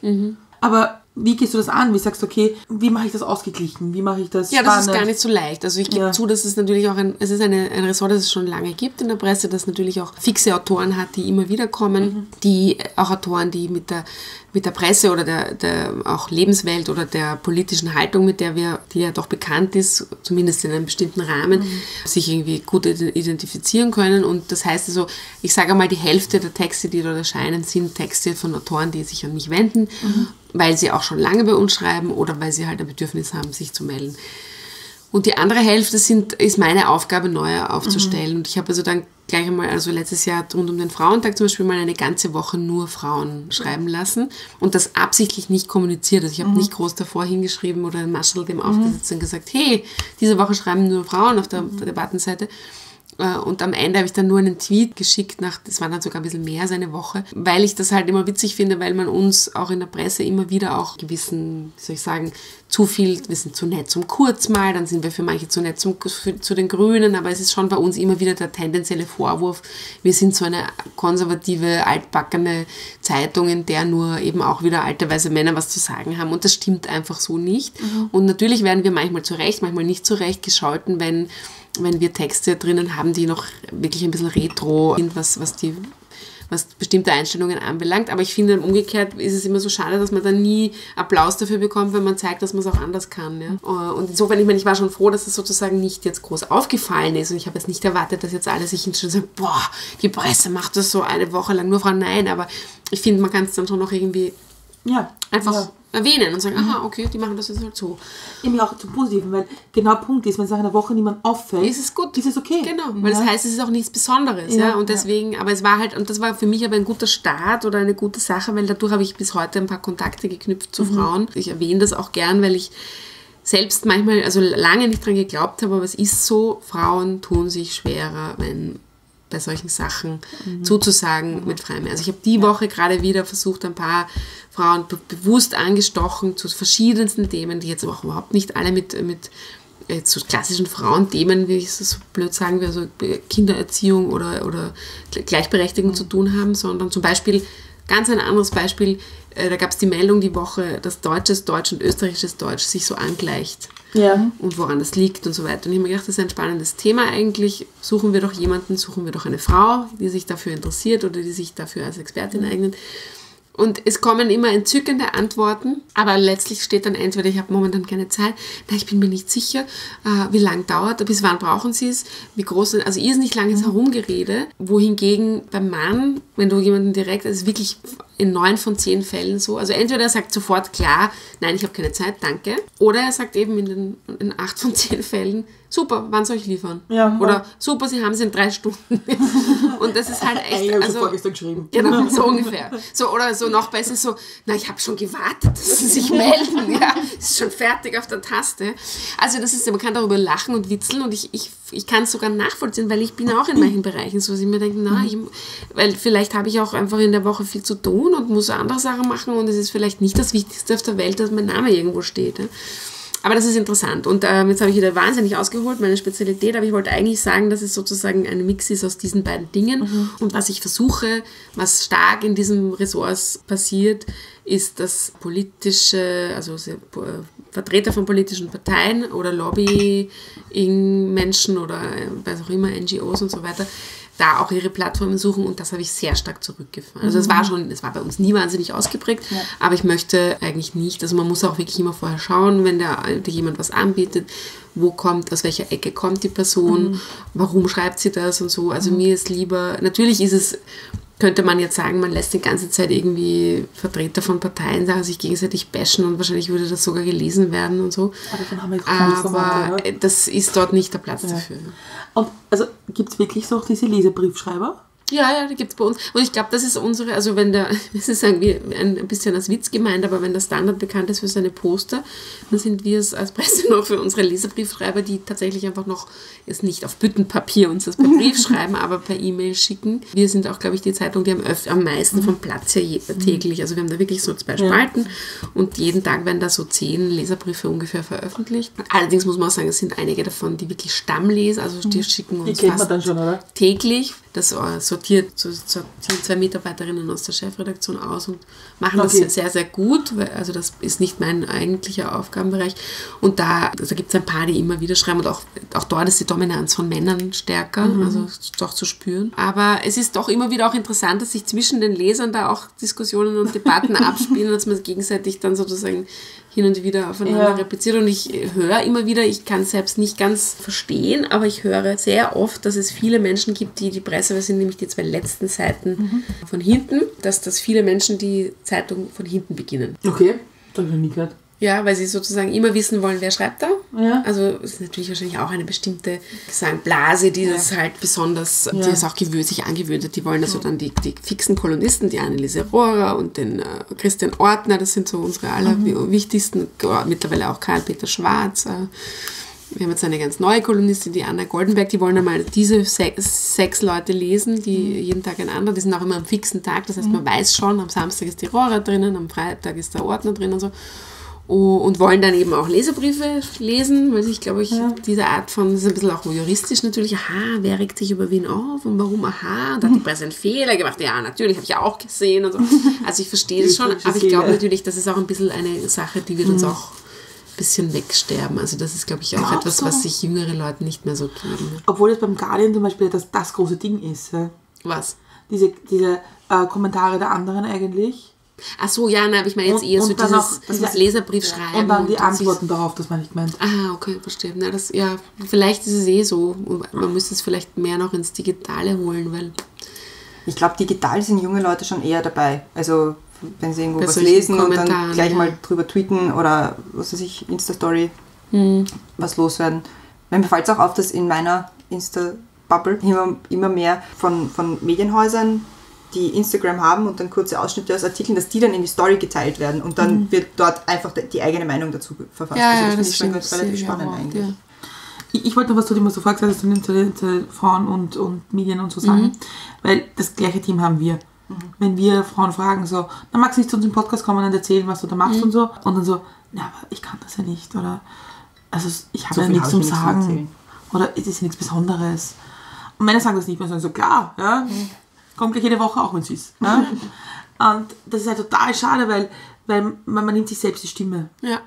Aber wie gehst du das an? Wie sagst du, okay, wie mache ich das ausgeglichen? Wie mache ich das Ja, das ist spannend? gar nicht so leicht. Also ich gebe Ja. zu, dass es natürlich auch ein, es ist eine, ein Ressort, das es schon lange gibt in der Presse, das natürlich auch fixe Autoren hat, die immer wieder kommen, Mhm. die auch Autoren, die mit der, mit der Presse oder der, der auch Lebenswelt oder der politischen Haltung, mit der wir, die ja doch bekannt ist, zumindest in einem bestimmten Rahmen, Mhm. sich irgendwie gut ide- identifizieren können. Und das heißt also, ich sage mal, die Hälfte der Texte, die dort erscheinen, sind Texte von Autoren, die sich an mich wenden, Mhm. Weil sie auch schon lange bei uns schreiben oder weil sie halt ein Bedürfnis haben, sich zu melden. Und die andere Hälfte sind, ist meine Aufgabe, neue aufzustellen. Und ich habe also dann gleich einmal, also letztes Jahr rund um den Frauentag zum Beispiel mal eine ganze Woche nur Frauen schreiben lassen und das absichtlich nicht kommuniziert. Also ich habe nicht groß davor hingeschrieben oder ein Maschel dem aufgesetzt und gesagt, hey, diese Woche schreiben nur Frauen auf der, auf der Debattenseite. Äh, Und am Ende habe ich dann nur einen Tweet geschickt, nach, das war dann sogar ein bisschen mehr als eine Woche, weil ich das halt immer witzig finde, weil man uns auch in der Presse immer wieder auch gewissen, wie soll ich sagen, zu viel, wir sind zu nett zum Kurz mal, dann sind wir für manche zu nett zum, für, zu den Grünen, aber es ist schon bei uns immer wieder der tendenzielle Vorwurf, wir sind so eine konservative, altbackene Zeitung, in der nur eben auch wieder alte weiße Männer was zu sagen haben und das stimmt einfach so nicht. Und natürlich werden wir manchmal zu Recht, manchmal nicht zu Recht gescholten, wenn wenn wir Texte drinnen haben, die noch wirklich ein bisschen retro sind, was, was die was bestimmte Einstellungen anbelangt. Aber ich finde, umgekehrt ist es immer so schade, dass man dann nie Applaus dafür bekommt, wenn man zeigt, dass man es auch anders kann. Ja? Und insofern, ich meine, ich war schon froh, dass es sozusagen nicht jetzt groß aufgefallen ist. Und ich habe jetzt nicht erwartet, dass jetzt alle sich hinstellen und sagen, boah, die Presse macht das so eine Woche lang nur Frauen. Nein, aber ich finde, man kann es dann schon noch irgendwie Ja, einfach ja. Erwähnen und sagen, aha, okay, die machen das jetzt halt so. Eben auch zum Positiven, weil genau Punkt ist, wenn es nach einer Woche niemand auffällt, ist es gut. Ist es okay. Genau, weil das Ja. heißt, es ist auch nichts Besonderes. Ja, Ja, und ja. deswegen, aber es war halt, und das war für mich aber ein guter Start oder eine gute Sache, weil dadurch habe ich bis heute ein paar Kontakte geknüpft Mhm. zu Frauen. Ich erwähne das auch gern, weil ich selbst manchmal, also lange nicht dran geglaubt habe, aber es ist so, Frauen tun sich schwerer, wenn bei solchen Sachen Mhm. zuzusagen mit Freimehr. Also ich habe die Woche gerade wieder versucht, ein paar Frauen be bewusst angestochen zu verschiedensten Themen, die jetzt aber auch überhaupt nicht alle mit, mit äh, zu klassischen Frauenthemen, wie ich es so blöd sagen will, also Kindererziehung oder, oder Gleichberechtigung zu tun haben, sondern zum Beispiel, ganz ein anderes Beispiel, äh, da gab es die Meldung die Woche, dass deutsches Deutsch und österreichisches Deutsch sich so angleicht Ja. und woran das liegt und so weiter. Und ich habe mir gedacht, das ist ein spannendes Thema eigentlich. Suchen wir doch jemanden, suchen wir doch eine Frau, die sich dafür interessiert oder die sich dafür als Expertin eignet. Und es kommen immer entzückende Antworten, aber letztlich steht dann entweder, ich habe momentan keine Zeit, na, ich bin mir nicht sicher, äh, wie lang dauert, bis wann brauchen Sie es, wie groß, also ihr ist nicht langes Herumgerede, wohingegen beim Mann, wenn du jemanden direkt, das ist wirklich in neun von zehn Fällen so, also entweder er sagt sofort klar, nein, ich habe keine Zeit, danke, oder er sagt eben in, den, in acht von zehn Fällen, super, wann soll ich liefern? Ja. Oder super, Sie haben es in drei Stunden. Und das ist halt echt, habe also, vorgestern geschrieben. Genau, so ungefähr. So, oder so noch besser so, na, ich habe schon gewartet, dass sie sich melden. Ja, ist schon fertig auf der Taste. Also das ist, man kann darüber lachen und witzeln und ich, ich, ich kann es sogar nachvollziehen, weil ich bin auch in manchen Bereichen so, dass ich mir denke, na, ich, weil vielleicht habe ich auch einfach in der Woche viel zu tun und muss andere Sachen machen und es ist vielleicht nicht das Wichtigste auf der Welt, dass mein Name irgendwo steht. Ja. Aber das ist interessant. Und ähm, jetzt habe ich wieder wahnsinnig ausgeholt, meine Spezialität. Aber ich wollte eigentlich sagen, dass es sozusagen ein Mix ist aus diesen beiden Dingen. Und was ich versuche, was stark in diesem Ressorts passiert, ist, dass politische, also äh, Vertreter von politischen Parteien oder Lobbying-Menschen oder äh, was auch immer, NGOs und so weiter, da auch ihre Plattformen suchen und das habe ich sehr stark zurückgefahren. Also es war schon, es war bei uns nie wahnsinnig ausgeprägt, aber ich möchte eigentlich nicht, also man muss auch wirklich immer vorher schauen, wenn da jemand was anbietet, wo kommt, aus welcher Ecke kommt die Person, warum schreibt sie das und so. Also mir ist lieber, natürlich ist es könnte man jetzt sagen, man lässt die ganze Zeit irgendwie Vertreter von Parteien da sich gegenseitig bashen und wahrscheinlich würde das sogar gelesen werden und so. Aber haben wir jetzt Aber das ist dort nicht der Platz dafür. Und also gibt es wirklich so diese Leserbriefschreiber? Ja, ja, die gibt es bei uns. Und ich glaube, das ist unsere, also wenn der, das ist irgendwie ein bisschen als Witz gemeint, aber wenn der Standard bekannt ist für seine Poster, dann sind wir es als Presse noch für unsere Leserbriefschreiber, die tatsächlich einfach noch jetzt nicht auf Büttenpapier uns das per Brief schreiben, aber per E-Mail schicken. Wir sind auch, glaube ich, die Zeitung, die am, öf am meisten vom Platz her je- täglich. Also wir haben da wirklich so zwei Spalten und jeden Tag werden da so zehn Leserbriefe ungefähr veröffentlicht. Allerdings muss man auch sagen, es sind einige davon, die wirklich Stammleser, also die schicken Die uns man fast dann schon, oder? täglich. Das äh, sortiert, so sortieren zwei Mitarbeiterinnen aus der Chefredaktion aus und machen Okay. das sehr, sehr gut. Also das ist nicht mein eigentlicher Aufgabenbereich. Und da, also gibt es ein paar, die immer wieder schreiben und auch, auch dort ist die Dominanz von Männern stärker, Mhm. also ist doch zu spüren. Aber es ist doch immer wieder auch interessant, dass sich zwischen den Lesern da auch Diskussionen und Debatten abspielen, dass man gegenseitig dann sozusagen hin und wieder aufeinander Ja. repliziert. Und ich höre immer wieder, ich kann es selbst nicht ganz verstehen, aber ich höre sehr oft, dass es viele Menschen gibt, die die Presse, das sind nämlich die zwei letzten Seiten von hinten, dass das viele Menschen die Zeitung von hinten beginnen. Okay, das habe ich noch nie gehört. Ja, weil sie sozusagen immer wissen wollen, wer schreibt da. Ja. Also es ist natürlich wahrscheinlich auch eine bestimmte Blase, die das halt besonders, die das auch gewöhnt, sich angewöhnt hat. Die wollen also dann die, die fixen Kolonisten, die Anneliese Rohrer und den äh, Christian Ortner, das sind so unsere allerwichtigsten, mittlerweile auch Karl-Peter Schwarz. Äh, wir haben jetzt eine ganz neue Kolonistin, die Anna Goldenberg, die wollen einmal diese sechs, sechs Leute lesen, die jeden Tag ein anderer, die sind auch immer am fixen Tag, das heißt, man weiß schon, am Samstag ist die Rohrer drinnen, am Freitag ist der Ordner drin und so. Oh, Und wollen dann eben auch Leserbriefe lesen, weil sich, glaube ich, diese Art von, das ist ein bisschen auch juristisch natürlich, aha, wer regt sich über wen auf und warum, aha, und hat die Presse einen Fehler gemacht, ja, natürlich, habe ich auch gesehen und so. Also ich verstehe das schon, aber ich glaube natürlich, das ist auch ein bisschen eine Sache, die wird uns auch ein bisschen wegsterben. Also das ist, glaube ich, auch Glaubst etwas, du? was sich jüngere Leute nicht mehr so geben. Obwohl es beim Guardian zum Beispiel das, das große Ding ist. Ja. Was? Diese, diese äh, Kommentare der anderen eigentlich. Ach so, ja, nein, aber ich meine jetzt Und- eher so und dieses, auch dieses diese- Leserbrief schreiben. Und dann die sich- Antworten darauf, das meine ich gemeint. Ah, okay, verstehe. Na, das, ja, vielleicht ist es eh so. Man müsste es vielleicht mehr noch ins Digitale holen, weil Ich glaube, digital sind junge Leute schon eher dabei. Also wenn sie irgendwo Bei was lesen und dann gleich ja. mal drüber tweeten oder was weiß ich, Insta-Story Hm. was loswerden. Mir fällt es auch auf, dass in meiner Insta-Bubble immer, immer mehr von, von Medienhäusern, die Instagram haben und dann kurze Ausschnitte aus Artikeln, dass die dann in die Story geteilt werden und dann wird dort einfach die- eigene Meinung dazu verfasst. Mhm. Ja, also ja, das finde das ich schon relativ spannend auch, eigentlich. ja. Ich, ich wollte noch was zu dem, was du vorher gesagt hast, zu den, Frauen und, und Medien und so sagen. Mhm. Weil das gleiche Team haben wir. Wenn wir Frauen fragen, so, dann magst du nicht zu uns im Podcast kommen und erzählen, was du da Mhm. machst und so. Und dann so, na, aber ich kann das ja nicht. Oder, also ich habe So ja nichts hab zum Sagen. erzählen. Oder es ist ja nichts Besonderes. Und Männer sagen das nicht mehr, sagen so, klar, ja, kommt gleich jede Woche, auch wenn es ist. Ja? und das ist halt total schade, weil, weil man, man nimmt sich selbst die Stimme. Ja,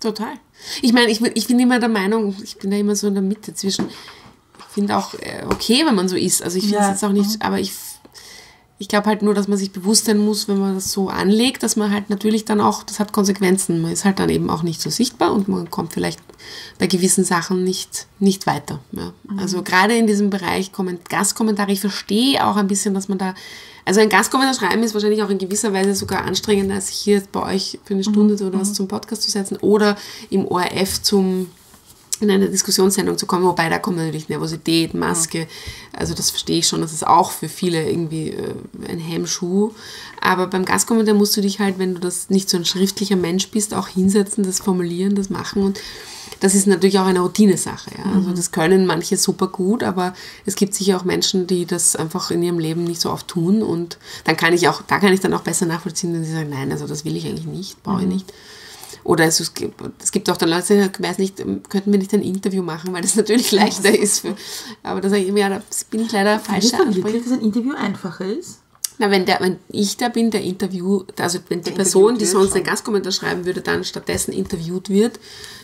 total. Ich meine, ich, bin- ich bin immer der Meinung, ich bin da immer so in der Mitte zwischen, ich finde auch äh, okay, wenn man so ist. Also ich finde es Ja. jetzt auch nicht, aber ich, ich glaube halt nur, dass man sich bewusst sein muss, wenn man das so anlegt, dass man halt natürlich dann auch, das hat Konsequenzen. Man ist halt dann eben auch nicht so sichtbar und man kommt vielleicht bei gewissen Sachen nicht, nicht weiter. Ja. Also gerade in diesem Bereich Komment Gastkommentare, ich verstehe auch ein bisschen, dass man da, also ein Gastkommentar schreiben ist wahrscheinlich auch in gewisser Weise sogar anstrengender, als sich hier bei euch für eine Stunde oder was zum Podcast zu setzen oder im ORF zum in eine Diskussionssendung zu kommen, wobei da kommt natürlich Nervosität, Maske, also das verstehe ich schon, das ist auch für viele irgendwie äh, ein Hemmschuh, aber beim Gastkommentar musst du dich halt, wenn du das nicht so ein schriftlicher Mensch bist, auch hinsetzen, das formulieren, das machen und das ist natürlich auch eine Routinesache. Ja? Also das können manche super gut, aber es gibt sicher auch Menschen, die das einfach in ihrem Leben nicht so oft tun und dann kann ich auch, da kann ich dann auch besser nachvollziehen, wenn sie sagen, nein, also das will ich eigentlich nicht, brauche ich nicht. Oder es, es, gibt, es gibt auch dann Leute, die sagen, weiß nicht, ähm, könnten wir nicht ein Interview machen, weil das natürlich leichter ist. Für, aber da sage ich immer, ja, da bin ich leider falsch. Ist das wirklich, dass ein Interview einfacher ist? Na, wenn, der, wenn ich da bin, der Interview, also wenn die Der Person, die sonst schon. einen Gastkommentar schreiben würde, dann stattdessen interviewt wird,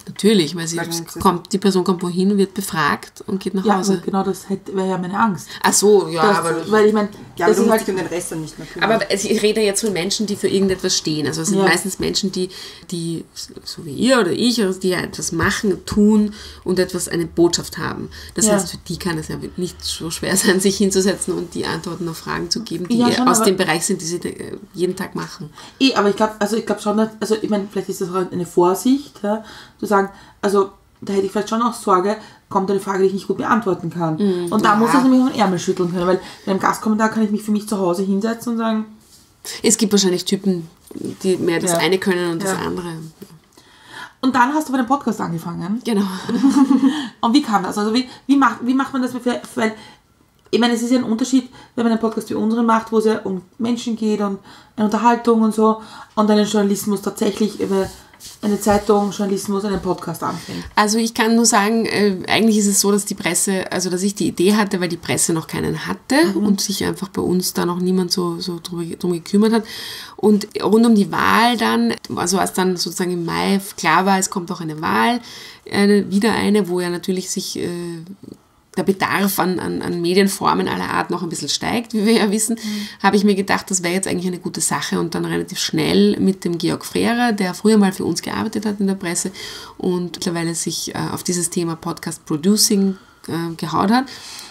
natürlich, weil sie Weil kommt, die Person kommt wohin, wird befragt und geht nach Ja, aber Hause. genau das wäre ja meine Angst. Ach so, ja, Das, aber weil ich meine, Ja, aber das du ist musst halt, um den Rest dann nicht mehr kümmern. Aber also ich rede jetzt von Menschen, die für irgendetwas stehen. Also es sind Ja. meistens Menschen, die, die, so wie ihr oder ich, also die etwas machen, tun und etwas, eine Botschaft haben. Das Ja. heißt, für die kann es ja nicht so schwer sein, sich hinzusetzen und die Antworten auf Fragen zu geben, die Ja, äh, schon, aus dem Bereich sind, die sie äh, jeden Tag machen. eh, aber ich glaube, also ich glaube schon, also ich meine, vielleicht ist das auch eine Vorsicht, ja, zu sagen, also da hätte ich vielleicht schon auch Sorge, kommt eine Frage, die ich nicht gut beantworten kann. Mhm. und da muss ich nämlich auch einen Ärmel schütteln können, weil bei einem Gastkommentar kann ich mich für mich zu Hause hinsetzen und sagen, Es gibt wahrscheinlich Typen, die mehr das Ja. eine können und das Ja. andere. und dann hast du bei dem Podcast angefangen. Genau. Und wie kam das? Also wie, wie, macht, wie macht man das? Weil, ich meine, es ist ja ein Unterschied, wenn man einen Podcast wie unseren macht, wo es ja um Menschen geht und eine Unterhaltung und so, und einen Journalismus tatsächlich über eine Zeitung, Journalismus, einen Podcast anfängt. Also ich kann nur sagen, äh, eigentlich ist es so, dass die Presse, also dass ich die Idee hatte, weil die Presse noch keinen hatte und sich einfach bei uns da noch niemand so, so drum, drum gekümmert hat. Und rund um die Wahl dann, also als dann sozusagen im Mai klar war, es kommt auch eine Wahl, eine, wieder eine, wo ja natürlich sich äh, der Bedarf an, an, an Medienformen aller Art noch ein bisschen steigt, wie wir ja wissen, habe ich mir gedacht, das wäre jetzt eigentlich eine gute Sache und dann relativ schnell mit dem Georg Frehrer, der früher mal für uns gearbeitet hat in der Presse und mittlerweile sich äh, auf dieses Thema Podcast Producing äh, gehaut hat,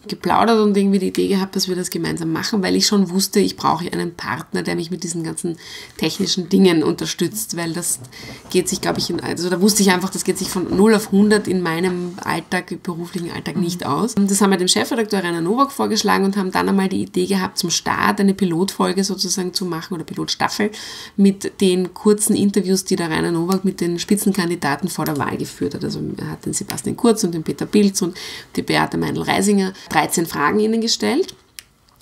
geplaudert und irgendwie die Idee gehabt, dass wir das gemeinsam machen, weil ich schon wusste, ich brauche einen Partner, der mich mit diesen ganzen technischen Dingen unterstützt, weil das geht sich, glaube ich, in, also da wusste ich einfach, das geht sich von 0 auf 100 in meinem Alltag, beruflichen Alltag nicht aus. Und das haben wir dem Chefredakteur Rainer Nowak vorgeschlagen und haben dann einmal die Idee gehabt, zum Start eine Pilotfolge sozusagen zu machen oder Pilotstaffel mit den kurzen Interviews, die der Rainer Nowak mit den Spitzenkandidaten vor der Wahl geführt hat. Also er hat den Sebastian Kurz und den Peter Pilz und die Beate Meindl-Reisinger 13 Fragen ihnen gestellt.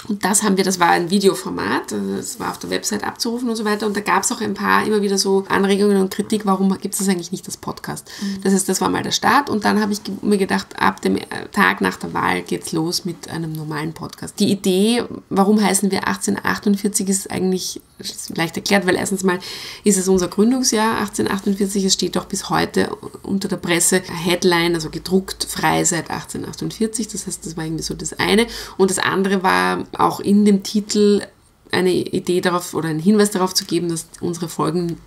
Und das haben wir, das war ein Videoformat, also das war auf der Website abzurufen und so weiter. Und da gab es auch ein paar immer wieder so Anregungen und Kritik, warum gibt es das eigentlich nicht, das Podcast. Das heißt, das war mal der Start. Und dann habe ich mir gedacht, ab dem äh, Tag nach der Wahl geht's los mit einem normalen Podcast. Die Idee, warum heißen wir 1848, ist eigentlich leicht erklärt, weil erstens mal ist es unser Gründungsjahr 1848. Es steht auch bis heute unter der Presse Headline, also gedruckt frei seit 1848. Das heißt, das war irgendwie so das eine. Und das andere war auch in dem Titel eine Idee darauf oder einen Hinweis darauf zu geben, dass unsere Folgen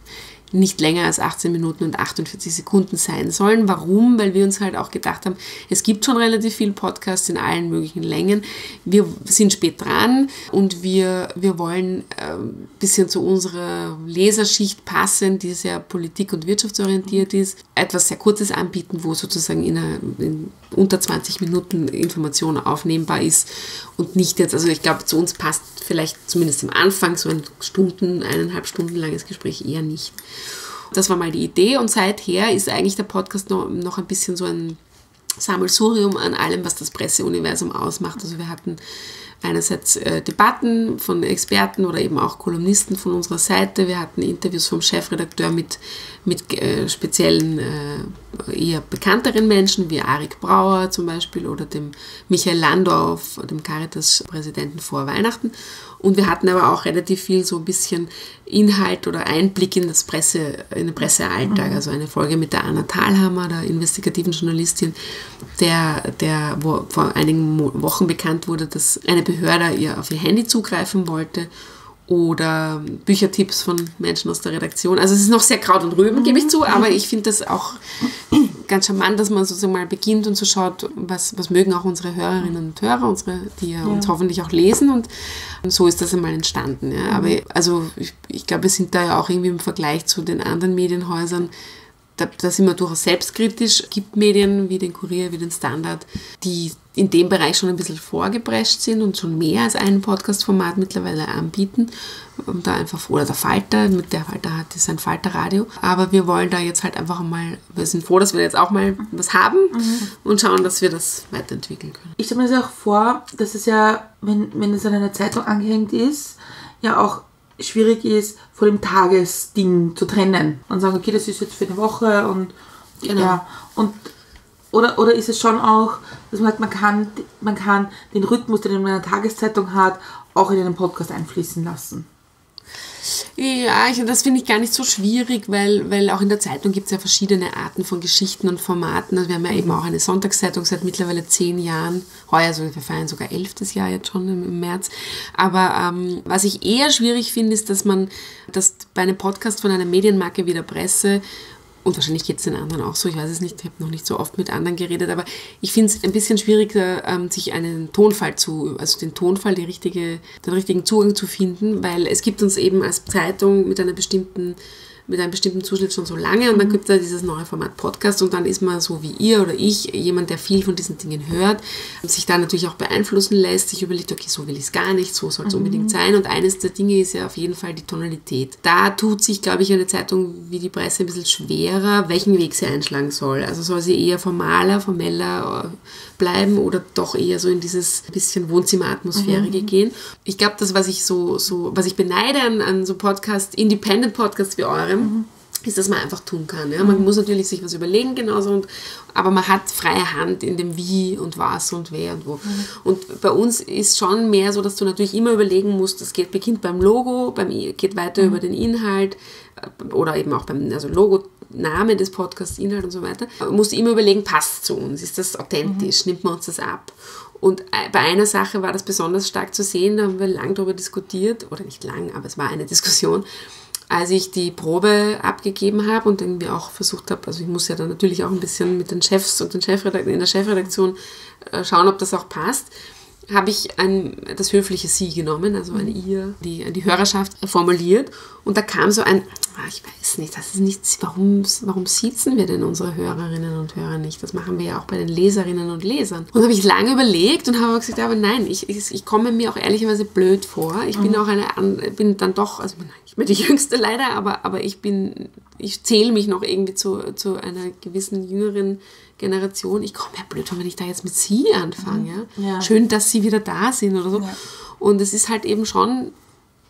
nicht länger als 18 Minuten und 48 Sekunden sein sollen. Warum? Weil wir uns halt auch gedacht haben, es gibt schon relativ viel Podcasts in allen möglichen Längen. Wir sind spät dran und wir, wir wollen ein ähm, bisschen zu unserer Leserschicht passen, die sehr politik- und wirtschaftsorientiert ist, etwas sehr Kurzes anbieten, wo sozusagen in, einer, in unter 20 Minuten Information aufnehmbar ist und nicht jetzt, also ich glaube, zu uns passt vielleicht zumindest am Anfang so ein Stunden, eineinhalb Stunden langes Gespräch eher nicht. Das war mal die Idee und seither ist eigentlich der Podcast noch, noch ein bisschen so ein Sammelsurium an allem, was das Presseuniversum ausmacht. Also wir hatten einerseits äh, Debatten von Experten oder eben auch Kolumnisten von unserer Seite. Wir hatten Interviews vom Chefredakteur mit, mit äh, speziellen, äh, eher bekannteren Menschen, wie Arik Brauer zum Beispiel oder dem Michael Landorf, dem Caritas-Präsidenten vor Weihnachten. Und wir hatten aber auch relativ viel so ein bisschen Inhalt oder Einblick in das Presse, in den Pressealltag. Also eine Folge mit der Anna Thalhammer, der investigativen Journalistin, der, der wo vor einigen Wochen bekannt wurde, dass eine Behörde ihr auf ihr Handy zugreifen wollte. Oder Büchertipps von Menschen aus der Redaktion. Also es ist noch sehr Kraut und Rüben, gebe ich zu, aber ich finde das auch ganz charmant, dass man sozusagen mal beginnt und so schaut, was, was mögen auch unsere Hörerinnen und Hörer, unsere, die ja, uns hoffentlich auch lesen. Und so ist das einmal entstanden. Ja. Aber also ich, ich glaube, wir sind da ja auch irgendwie im Vergleich zu den anderen Medienhäusern da, da sind wir durchaus selbstkritisch. Es gibt Medien wie den Kurier, wie den Standard, die in dem Bereich schon ein bisschen vorgeprescht sind und schon mehr als ein Podcast-Format mittlerweile anbieten. Und da einfach, oder der Falter, mit der Falter hat, ist ein Falterradio. Aber wir wollen da jetzt halt einfach mal, wir sind froh, dass wir jetzt auch mal was haben und schauen, dass wir das weiterentwickeln können. Ich stelle mir das auch vor, dass es ja, wenn, wenn es an einer Zeitung angehängt ist, ja auch schwierig ist, vor dem Tagesding zu trennen und sagen, okay, das ist jetzt für eine Woche und Genau. ja, und oder, oder ist es schon auch, dass man sagt, man kann, man kann den Rhythmus, den man in einer Tageszeitung hat, auch in einen Podcast einfließen lassen? Ja, ich, das finde ich gar nicht so schwierig, weil, weil auch in der Zeitung gibt es ja verschiedene Arten von Geschichten und Formaten. Also wir haben ja eben auch eine Sonntagszeitung seit mittlerweile zehn Jahren. Heuer, also wir feiern sogar elftes Jahr jetzt schon im, im März. Aber ähm, was ich eher schwierig finde, ist, dass man, dass bei einem Podcast von einer Medienmarke wie der Presse und wahrscheinlich geht es den anderen auch so, ich weiß es nicht, ich habe noch nicht so oft mit anderen geredet, aber ich finde es ein bisschen schwieriger, ähm, sich einen Tonfall zu, also den Tonfall, die richtige, den richtigen Zugang zu finden, weil es gibt uns eben als Zeitung mit einer bestimmten mit einem bestimmten Zuschnitt schon so lange und dann gibt es da dieses neue Format Podcast und dann ist man so wie ihr oder ich, jemand, der viel von diesen Dingen hört, sich da natürlich auch beeinflussen lässt, sich überlegt, okay, so will ich es gar nicht, so soll es unbedingt sein und eines der Dinge ist ja auf jeden Fall die Tonalität. Da tut sich, glaube ich, eine Zeitung wie die Presse ein bisschen schwerer, welchen Weg sie einschlagen soll. Also soll sie eher formaler, formeller äh, bleiben oder doch eher so in dieses bisschen Wohnzimmeratmosphäre gehen. Ich glaube, das, was ich so, so, was ich beneide an, an so Podcast, Independent-Podcasts wie eurem, ist, dass man einfach tun kann. Ja? Man muss natürlich sich was überlegen, genauso, und, aber man hat freie Hand in dem Wie und was und wer und wo. Und bei uns ist schon mehr so, dass du natürlich immer überlegen musst, das geht, beginnt beim Logo, beim, geht weiter über den Inhalt äh, oder eben auch beim also Logo, Name des Podcasts, Inhalt und so weiter. Man muss immer überlegen, passt zu uns, ist das authentisch, nimmt man uns das ab. Und äh, bei einer Sache war das besonders stark zu sehen, da haben wir lang darüber diskutiert, oder nicht lang, aber es war eine Diskussion, als ich die Probe abgegeben habe und irgendwie auch versucht habe, also ich muss ja dann natürlich auch ein bisschen mit den Chefs und den Chefredakt in der Chefredaktion äh, schauen, ob das auch passt, habe ich ein, das höfliche Sie genommen, also ein Ihr, die, an die Hörerschaft formuliert und da kam so ein, ah, ich weiß nicht, das ist nichts, warum, warum siezen wir denn unsere Hörerinnen und Hörer nicht? Das machen wir ja auch bei den Leserinnen und Lesern. Und habe ich lange überlegt und habe gesagt, aber nein, ich, ich, ich komme mir auch ehrlicherweise blöd vor. Ich bin auch eine, bin dann doch, also ich bin die Jüngste leider, aber, aber ich bin, ich zähle mich noch irgendwie zu, zu einer gewissen jüngeren Generation. Ich komme mir blöd vor, wenn ich da jetzt mit Sie anfange. Ja? Ja. Schön, dass Sie wieder da sind oder so. Ja. Und es ist halt eben schon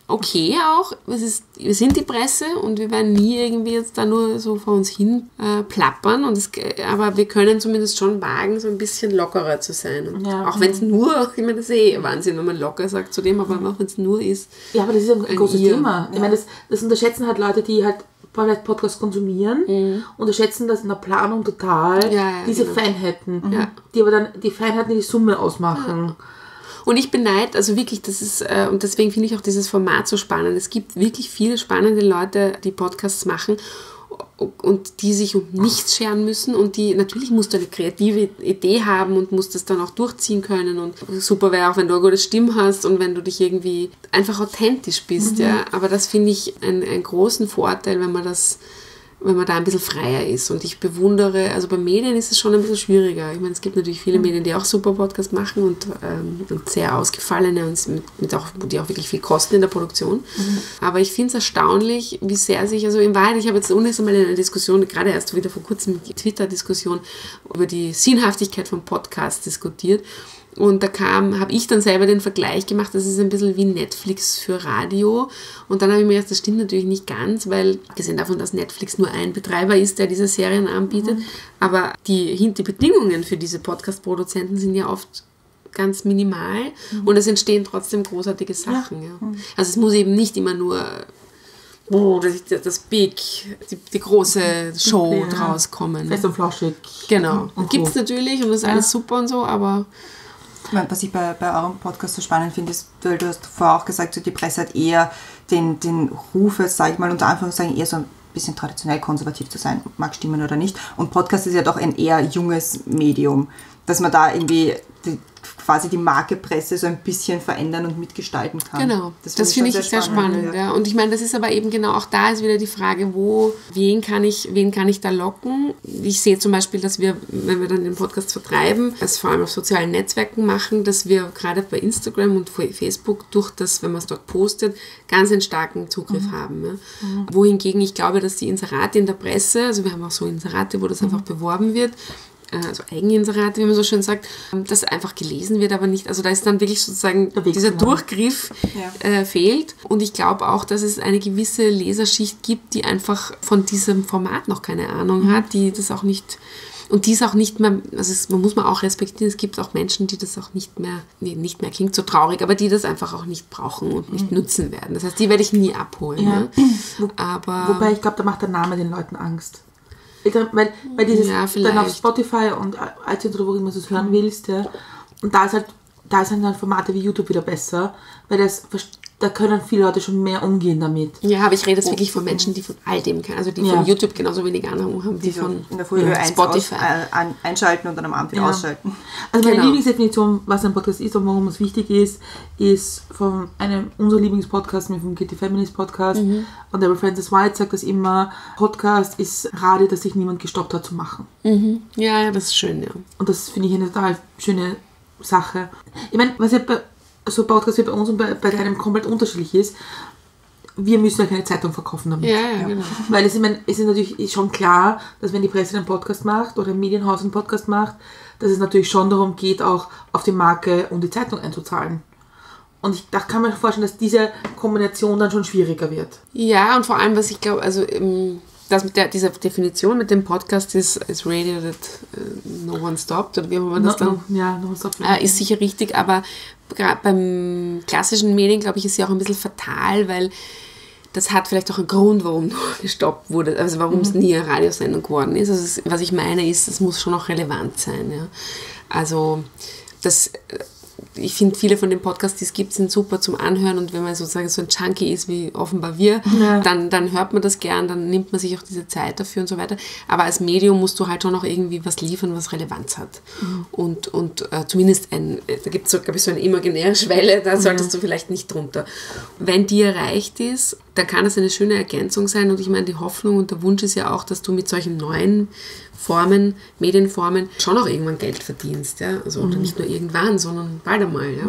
okay auch. Es ist, wir sind die Presse und wir werden nie irgendwie jetzt da nur so vor uns hin äh, plappern. Und es, aber wir können zumindest schon wagen, so ein bisschen lockerer zu sein. Und Ja. auch wenn es nur, ich meine, das ist eh Wahnsinn, wenn man locker sagt zu dem, aber auch wenn es nur ist. Ja, aber das ist ein, Ein großes. Thema. Ich meine, das, das unterschätzen halt Leute, die halt vielleicht Podcasts konsumieren, unterschätzen das in der Planung total, Ja, ja, diese genau. Feinheiten, Ja. die aber dann die Feinheiten die Summe ausmachen. Und ich beneide, also wirklich, das ist, äh, und deswegen finde ich auch dieses Format so spannend. Es gibt wirklich viele spannende Leute, die Podcasts machen und die sich um nichts scheren müssen und die, natürlich musst du eine kreative Idee haben und musst das dann auch durchziehen können und super wäre auch, wenn du eine gute Stimme hast und wenn du dich irgendwie einfach authentisch bist, ja. Aber das finde ich einen, einen großen Vorteil, wenn man das wenn man da ein bisschen freier ist. Und ich bewundere, also bei Medien ist es schon ein bisschen schwieriger. Ich meine, es gibt natürlich viele Medien, die auch super Podcasts machen und, ähm, und sehr ausgefallene und mit, mit auch, die auch wirklich viel kosten in der Produktion. Aber ich finde es erstaunlich, wie sehr sich, also in Wahrheit, ich habe jetzt unnächst einmal eine Diskussion, gerade erst wieder vor kurzem Twitter-Diskussion über die Sinnhaftigkeit von Podcasts diskutiert. Und da kam, habe ich dann selber den Vergleich gemacht, das ist ein bisschen wie Netflix für Radio. Und dann habe ich mir gedacht, das stimmt natürlich nicht ganz, weil gesehen davon, dass Netflix nur ein Betreiber ist, der diese Serien anbietet. Aber die, die Bedingungen für diese Podcast-Produzenten sind ja oft ganz minimal und es entstehen trotzdem großartige Sachen. Ja. Also es muss eben nicht immer nur oh, das, das Big, die, die große Show Ja. draus kommen. Fest und flauschig. Genau. Und Gibt es natürlich und das ist alles super und so, aber Was ich bei, bei eurem Podcast so spannend finde, ist, weil du hast vorher auch gesagt, so die Presse hat eher den, den Ruf, sage ich mal unter Anführungszeichen, eher so ein bisschen traditionell konservativ zu sein, mag stimmen oder nicht. Und Podcast ist ja doch ein eher junges Medium, dass man da irgendwie die, quasi die Marke Presse so ein bisschen verändern und mitgestalten kann. Genau, das, find finde ich sehr spannend. ja. Und ich meine, das ist aber eben genau auch da ist wieder die Frage, wo, wen kann ich, wen kann ich da locken? Ich sehe zum Beispiel, dass wir, wenn wir dann den Podcast vertreiben, es vor allem auf sozialen Netzwerken machen, dass wir gerade bei Instagram und Facebook durch das, wenn man es dort postet, ganz einen starken Zugriff haben. Ja. Wohingegen ich glaube, dass die Inserate in der Presse, also wir haben auch so Inserate, wo das einfach beworben wird, also Eigeninserate, wie man so schön sagt, das einfach gelesen wird, aber nicht, also da ist dann wirklich sozusagen dieser machen. Durchgriff Ja. äh, fehlt. Und ich glaube auch, dass es eine gewisse Leserschicht gibt, die einfach von diesem Format noch keine Ahnung hat, die das auch nicht und die es auch nicht mehr, also es, man muss man auch respektieren, es gibt auch Menschen, die das auch nicht mehr, nee, nicht mehr klingt so traurig, aber die das einfach auch nicht brauchen und nicht nutzen werden. Das heißt, die werde ich nie abholen. Ja. Ne? Aber Wobei ich glaube, da macht der Name den Leuten Angst. Ich Weil, weil dieses Ja, dann auf. Spotify und iTunes oder wo immer du es hören willst, ja, und da ist halt, da sind dann Formate wie YouTube wieder besser, weil das, da können viele Leute schon mehr umgehen damit. Ja, aber ich rede jetzt wirklich von Menschen, die von all dem kennen. Also die Ja. von YouTube genauso wenig Ahnung haben wie Die so von in der Früh Ö1 Spotify. Aus, äh, an, einschalten und dann am Abend wieder Ja. ausschalten. Also meine Genau. Lieblingsdefinition, was ein Podcast ist und warum es wichtig ist, ist von einem unserer Lieblingspodcasts, vom Kitty Feminist Podcast. Mhm. Und der Francis White sagt das immer, Podcast ist Radio, das sich niemand gestoppt hat zu machen. Ja, ja, das ist schön, ja. Und das finde ich eine total schöne Sache. Ich meine, was ja bei so Podcasts wie bei uns und bei, bei deinem komplett unterschiedlich ist, wir müssen ja keine Zeitung verkaufen damit. Ja, ja, genau. Weil es, ich meine, es ist natürlich schon klar, dass wenn die Presse einen Podcast macht oder ein Medienhaus einen Podcast macht, dass es natürlich schon darum geht, auch auf die Marke und die Zeitung einzuzahlen. Und ich da kann mir vorstellen, dass diese Kombination dann schon schwieriger wird. Ja, und vor allem, was ich glaube, also ähm, das mit der, dieser Definition mit dem Podcast ist, ist Radio that äh, no one stopped, oder wie haben wir das dann? ja, noch was Äh, ist sicher richtig, aber gerade beim klassischen Medien, glaube ich, ist sie auch ein bisschen fatal, weil das hat vielleicht auch einen Grund, warum gestoppt wurde, also warum es nie eine Radiosendung geworden ist. Also es, was ich meine ist, es muss schon auch relevant sein. Ja. Also das, äh, ich finde, viele von den Podcasts, die es gibt, sind super zum Anhören und wenn man sozusagen so ein Junkie ist, wie offenbar wir, Ja. dann, dann hört man das gern, dann nimmt man sich auch diese Zeit dafür und so weiter. Aber als Medium musst du halt schon auch irgendwie was liefern, was Relevanz hat. Und, und äh, zumindest ein, äh, da gibt es so, glaube ich, so eine imaginäre Schwelle, da solltest du vielleicht nicht drunter. Wenn die erreicht ist, dann kann das eine schöne Ergänzung sein und ich meine, die Hoffnung und der Wunsch ist ja auch, dass du mit solchen neuen Formen, Medienformen schon auch irgendwann Geld verdienst. Ja? Also oder nicht nur irgendwann, sondern bald einmal. Ja?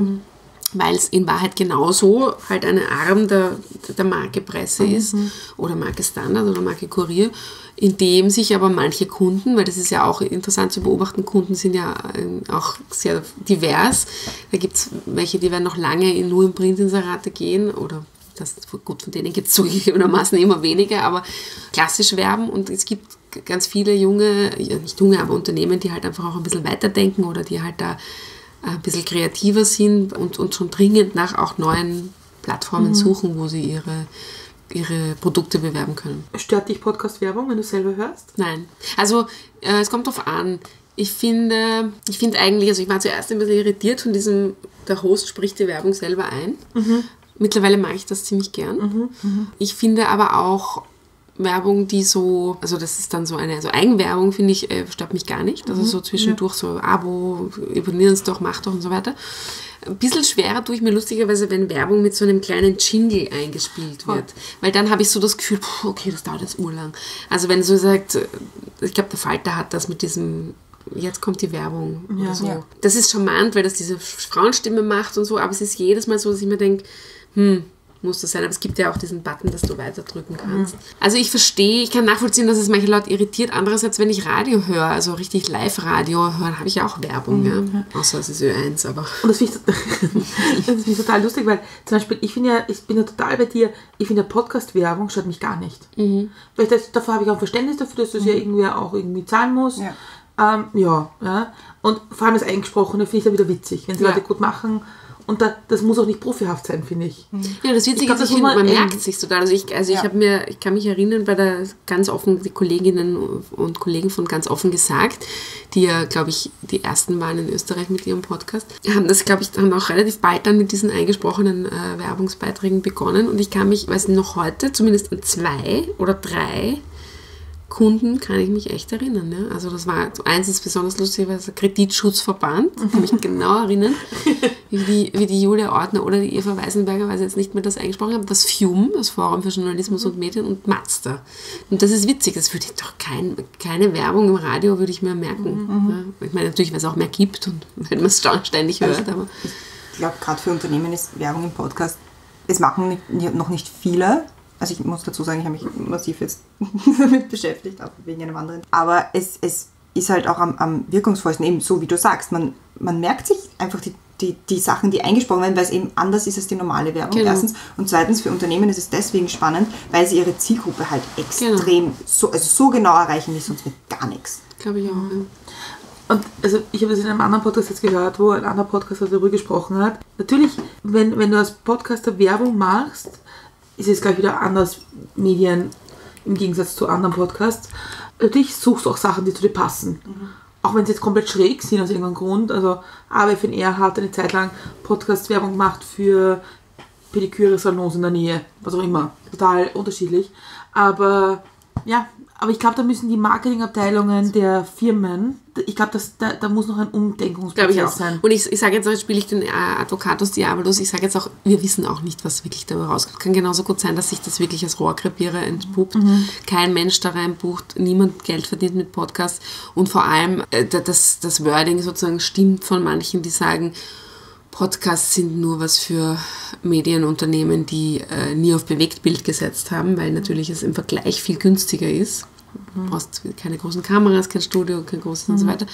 Weil es in Wahrheit genauso halt eine Arm der, der Marke Presse ist oder Marke Standard oder Marke Kurier, in dem sich aber manche Kunden, weil das ist ja auch interessant zu beobachten, Kunden sind ja ähm, auch sehr divers. Da gibt es welche, die werden noch lange in, nur im Printinserate gehen oder das, gut, von denen gibt es zugegebenermaßen immer weniger, aber klassisch werben und es gibt ganz viele junge, nicht junge, aber Unternehmen, die halt einfach auch ein bisschen weiterdenken oder die halt da ein bisschen kreativer sind und, und schon dringend nach auch neuen Plattformen suchen, wo sie ihre, ihre Produkte bewerben können. Stört dich Podcast-Werbung, wenn du selber hörst? Nein. Also äh, es kommt drauf an. Ich finde, ich finde eigentlich, also ich war zuerst ein bisschen irritiert von diesem, der Host spricht die Werbung selber ein. Mittlerweile mache ich das ziemlich gern. Ich finde aber auch Werbung, die so, also das ist dann so eine, also Eigenwerbung finde ich, äh, stört mich gar nicht. Also so zwischendurch so Abo, abonnieren es doch, mach doch und so weiter. Ein bisschen schwerer tue ich mir lustigerweise, wenn Werbung mit so einem kleinen Jingle eingespielt wird. Weil dann habe ich so das Gefühl, puh, okay, das dauert jetzt urlang. Also wenn so sagt, äh, ich glaube, der Falter hat das mit diesem, jetzt kommt die Werbung Ja. oder so. Ja. Das ist charmant, weil das diese Frauenstimme macht und so, aber es ist jedes Mal so, dass ich mir denke, hm, muss das sein. Aber es gibt ja auch diesen Button, dass du weiterdrücken kannst. Also ich verstehe, ich kann nachvollziehen, dass es manche Leute irritiert. Andererseits, wenn ich Radio höre, also richtig Live-Radio höre, habe ich ja auch Werbung. Ja? Außer es ist Ö1, aber... Und das finde ich, das ich total lustig, weil zum Beispiel, ich finde ja, ich bin ja total bei dir, ich finde ja Podcast-Werbung stört mich gar nicht. Weil ich das, davor habe ich auch Verständnis dafür, dass das ja irgendwie auch irgendwie zahlen muss. Ja. Ähm, ja, ja. Und vor allem das Eingesprochene finde ich dann wieder witzig, wenn sie Ja. Leute gut machen. Und da, das muss auch nicht profihaft sein, finde ich. Ja, das Witzige Ich glaub, ist, das ich man merkt sich total. Also ich, also ich Ja. habe mir, ich kann mich erinnern, bei der ganz offen, die Kolleginnen und Kollegen von ganz offen gesagt, die ja, glaube ich, die ersten waren in Österreich mit ihrem Podcast, haben das, glaube ich, haben auch relativ bald dann mit diesen eingesprochenen äh, Werbungsbeiträgen begonnen. Und ich kann mich, weiß noch heute, zumindest an zwei oder drei Kunden kann ich mich echt erinnern. Ja? Also das war, eins ist besonders lustig, weil es der Kreditschutzverband, ich kann mich genau erinnern, wie die, wie die Julia Ordner oder die Eva Weisenberger, weil sie jetzt nicht mehr das eingesprochen haben, das FUME, das Forum für Journalismus und Medien und Mazda. Und das ist witzig, das würde ich doch kein, keine Werbung im Radio würde ich mir merken. Ja? Ich meine natürlich, weil es auch mehr gibt und wenn man es ständig hört, aber Ich glaube, gerade für Unternehmen ist Werbung im Podcast, es machen noch nicht viele. Also ich muss dazu sagen, ich habe mich massiv jetzt damit beschäftigt, auch wegen einem anderen. Aber es, es ist halt auch am, am wirkungsvollsten, eben so wie du sagst. Man, man merkt sich einfach die, die, die Sachen, die eingesprochen werden, weil es eben anders ist als die normale Werbung. Genau. Erstens. Und zweitens, für Unternehmen ist es deswegen spannend, weil sie ihre Zielgruppe halt extrem, so, also so genau erreichen wie sonst mit gar nichts. glaube ich auch. Ja. Und also ich habe das in einem anderen Podcast jetzt gehört, wo ein anderer Podcaster darüber gesprochen hat. Natürlich, wenn, wenn du als Podcaster Werbung machst, ist es gleich wieder anders Medien im Gegensatz zu anderen Podcasts. Natürlich suchst du auch Sachen, die zu dir passen. Auch wenn sie jetzt komplett schräg sind aus irgendeinem Grund. Also AWFNR hat eine Zeit lang Podcast-Werbung gemacht für Pediküre-Salons in der Nähe, was auch immer. Total unterschiedlich. Aber ja, aber ich glaube, da müssen die Marketingabteilungen der Firmen, ich glaube, da, da muss noch ein Umdenkungsprozess sein. Und ich, ich sage jetzt, jetzt spiele ich den äh, Advocatus Diabolus, ich sage jetzt auch, wir wissen auch nicht, was wirklich dabei rauskommt. Kann genauso gut sein, dass sich das wirklich als Rohrkrepierer entpuppt. Kein Mensch da reinbucht, niemand Geld verdient mit Podcasts und vor allem äh, das, das Wording sozusagen stimmt von manchen, die sagen, Podcasts sind nur was für Medienunternehmen, die äh, nie auf Bewegtbild gesetzt haben, weil natürlich es im Vergleich viel günstiger ist. Du brauchst keine großen Kameras, kein Studio, kein großes und so weiter.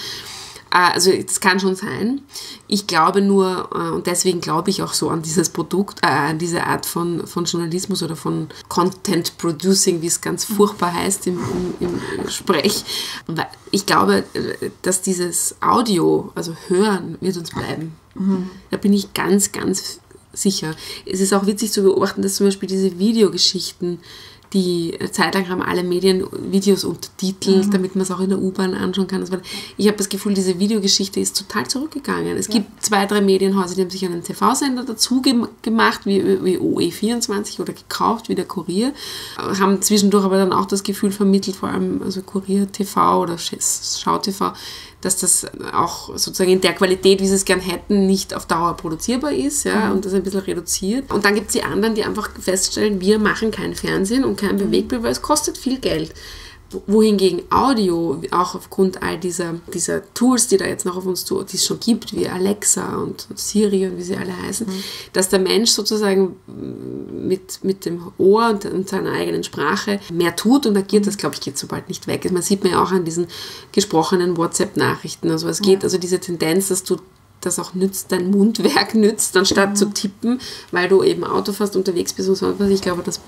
Äh, Also das kann schon sein. Ich glaube nur, äh, und deswegen glaube ich auch so an dieses Produkt, äh, an diese Art von, von Journalismus oder von Content Producing, wie es ganz furchtbar heißt im, im, im Sprech. Ich glaube, äh, dass dieses Audio, also Hören, wird uns bleiben. Da bin ich ganz, ganz sicher. Es ist auch witzig zu beobachten, dass zum Beispiel diese Videogeschichten, die Zeit lang haben alle Medien Videos untertitelt, damit man es auch in der U-Bahn anschauen kann. und so weiter. Ich habe das Gefühl, diese Videogeschichte ist total zurückgegangen. Es gibt zwei, drei Medienhäuser, die haben sich einen TV-Sender dazu gem gemacht, wie, wie OE24 oder gekauft, wie der Kurier, haben zwischendurch aber dann auch das Gefühl vermittelt, vor allem also Kurier TV oder Schau TV, dass das auch sozusagen in der Qualität, wie sie es gern hätten, nicht auf Dauer produzierbar ist ja, und das ein bisschen reduziert. Und dann gibt es die anderen, die einfach feststellen, wir machen kein Fernsehen und kein Bewegtbild, weil es kostet viel Geld. Wohingegen Audio, auch aufgrund all dieser, dieser Tools, die da jetzt noch auf uns zu, die es schon gibt, wie Alexa und Siri und wie sie alle heißen, dass der Mensch sozusagen mit, mit dem Ohr und, und seiner eigenen Sprache mehr tut und agiert, das glaube ich geht so bald nicht weg. Man sieht man ja auch an diesen gesprochenen WhatsApp-Nachrichten. Also es geht, also diese Tendenz, dass du das auch nützt, dein Mundwerk nützt, anstatt zu tippen, weil du eben Auto fährst, unterwegs bist und so was. Ich glaube, das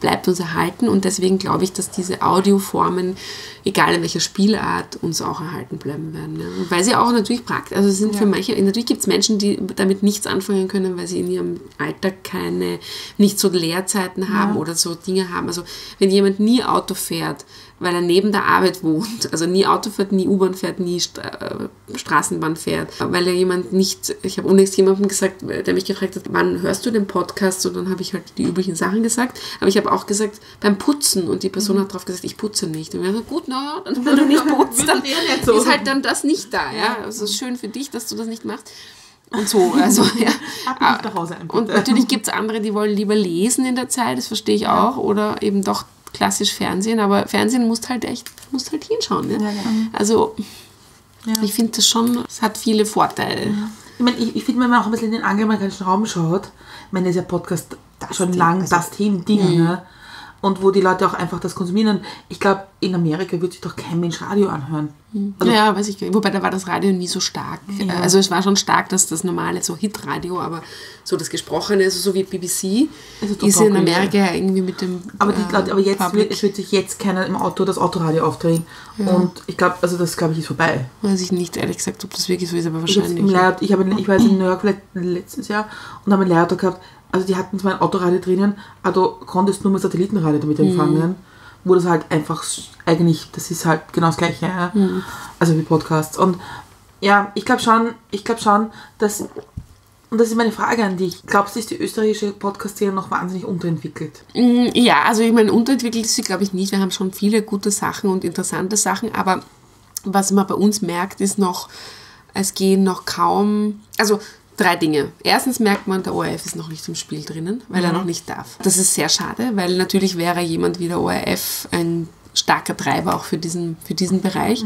bleibt uns erhalten und deswegen glaube ich, dass diese Audioformen, egal in welcher Spielart, uns auch erhalten bleiben werden. Ja. Weil sie auch natürlich praktisch, also es sind für manche, natürlich gibt es Menschen, die damit nichts anfangen können, weil sie in ihrem Alltag keine, nicht so Leerzeiten haben oder so Dinge haben. Also wenn jemand nie Auto fährt, weil er neben der Arbeit wohnt, also nie Auto fährt, nie U-Bahn fährt, nie St äh, Straßenbahn fährt, weil er jemand nicht, ich habe unlängst jemandem gesagt, der mich gefragt hat, wann hörst du den Podcast? Und dann habe ich halt die üblichen Sachen gesagt, aber ich habe auch gesagt, beim Putzen und die Person hat darauf gesagt, ich putze nicht. Und wir haben gesagt, gut, naja, dann wenn du nicht putzt, dann eh so. ist halt dann das nicht da, ja. Also es ist schön für dich, dass du das nicht machst. Und so, also ja. Ab nach nach Hause ein, Und natürlich gibt es andere, die wollen lieber lesen in der Zeit, das verstehe ich auch, oder eben doch klassisch Fernsehen, aber Fernsehen musst halt echt, musst halt hinschauen. Ne? Also ich finde das schon, es hat viele Vorteile. Ich meine, ich, ich finde, wenn man auch ein bisschen in den angloamerikanischen Raum schaut, ich meine, das ist ja Podcast schon lang das Themen-Ding, ne? Und wo die Leute auch einfach das konsumieren. Und ich glaube, in Amerika wird sich doch kein Mensch Radio anhören. Also, ja, weiß ich. Wobei da war das Radio nie so stark. Also es war schon stark, dass das normale so Hitradio, aber so das Gesprochene, also so wie BBC, Also ist in Amerika ja irgendwie mit dem Aber, die äh, Leute, aber jetzt Public. wird, es wird sich jetzt keiner im Auto das Autoradio aufdrehen. Und ich glaube, also das glaube ich ist vorbei. Weiß ich nicht, ehrlich gesagt, ob das wirklich so ist, aber Ich, wahrscheinlich. Leihauto- ich, habe, ich war jetzt in New York letztes Jahr und habe ein Leihauto gehabt. Also die hatten zwar ein Autoradio drinnen, aber du konntest nur mit Satellitenradio damit empfangen. Wo das halt einfach eigentlich, das ist halt genau das gleiche. Ja? Also wie Podcasts. Und ja, ich glaube schon, ich glaube schon, dass, und das ist meine Frage an dich, glaubst du, ist die österreichische Podcast-Szene noch wahnsinnig unterentwickelt? Mm, Ja, also ich meine, unterentwickelt ist sie, glaube ich, nicht. Wir haben schon viele gute Sachen und interessante Sachen, aber was man bei uns merkt, ist noch, es gehen noch kaum, also drei Dinge. Erstens merkt man, der ORF ist noch nicht im Spiel drinnen, weil er noch nicht darf. Das ist sehr schade, weil natürlich wäre jemand wie der ORF ein starker Treiber auch für diesen, für diesen Bereich.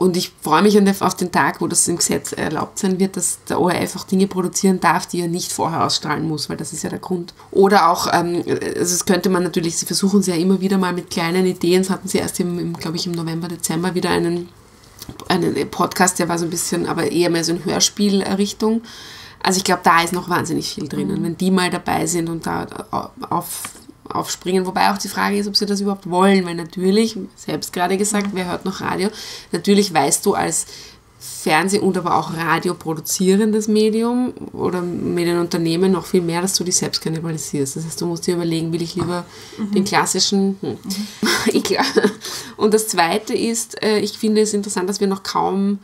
Und ich freue mich auf den Tag, wo das im Gesetz erlaubt sein wird, dass der ORF auch Dinge produzieren darf, die er nicht vorher ausstrahlen muss, weil das ist ja der Grund. Oder auch, ähm, also das könnte man natürlich, sie versuchen es ja immer wieder mal mit kleinen Ideen, das hatten sie erst im, im glaube ich, im November, Dezember wieder einen, einen Podcast, der war so ein bisschen, aber eher mehr so in Hörspielrichtung. Also ich glaube, da ist noch wahnsinnig viel drinnen, wenn die mal dabei sind und da auf, aufspringen. Wobei auch die Frage ist, ob sie das überhaupt wollen, weil natürlich, selbst gerade gesagt, wer hört noch Radio? Natürlich weißt du als Fernseh- und aber auch Radio produzierendes Medium oder Medienunternehmen noch viel mehr, dass du dich selbst kannibalisierst. Das heißt, du musst dir überlegen, will ich lieber den klassischen... Hm. Glaub- und das Zweite ist, äh, ich finde es interessant, dass wir noch kaum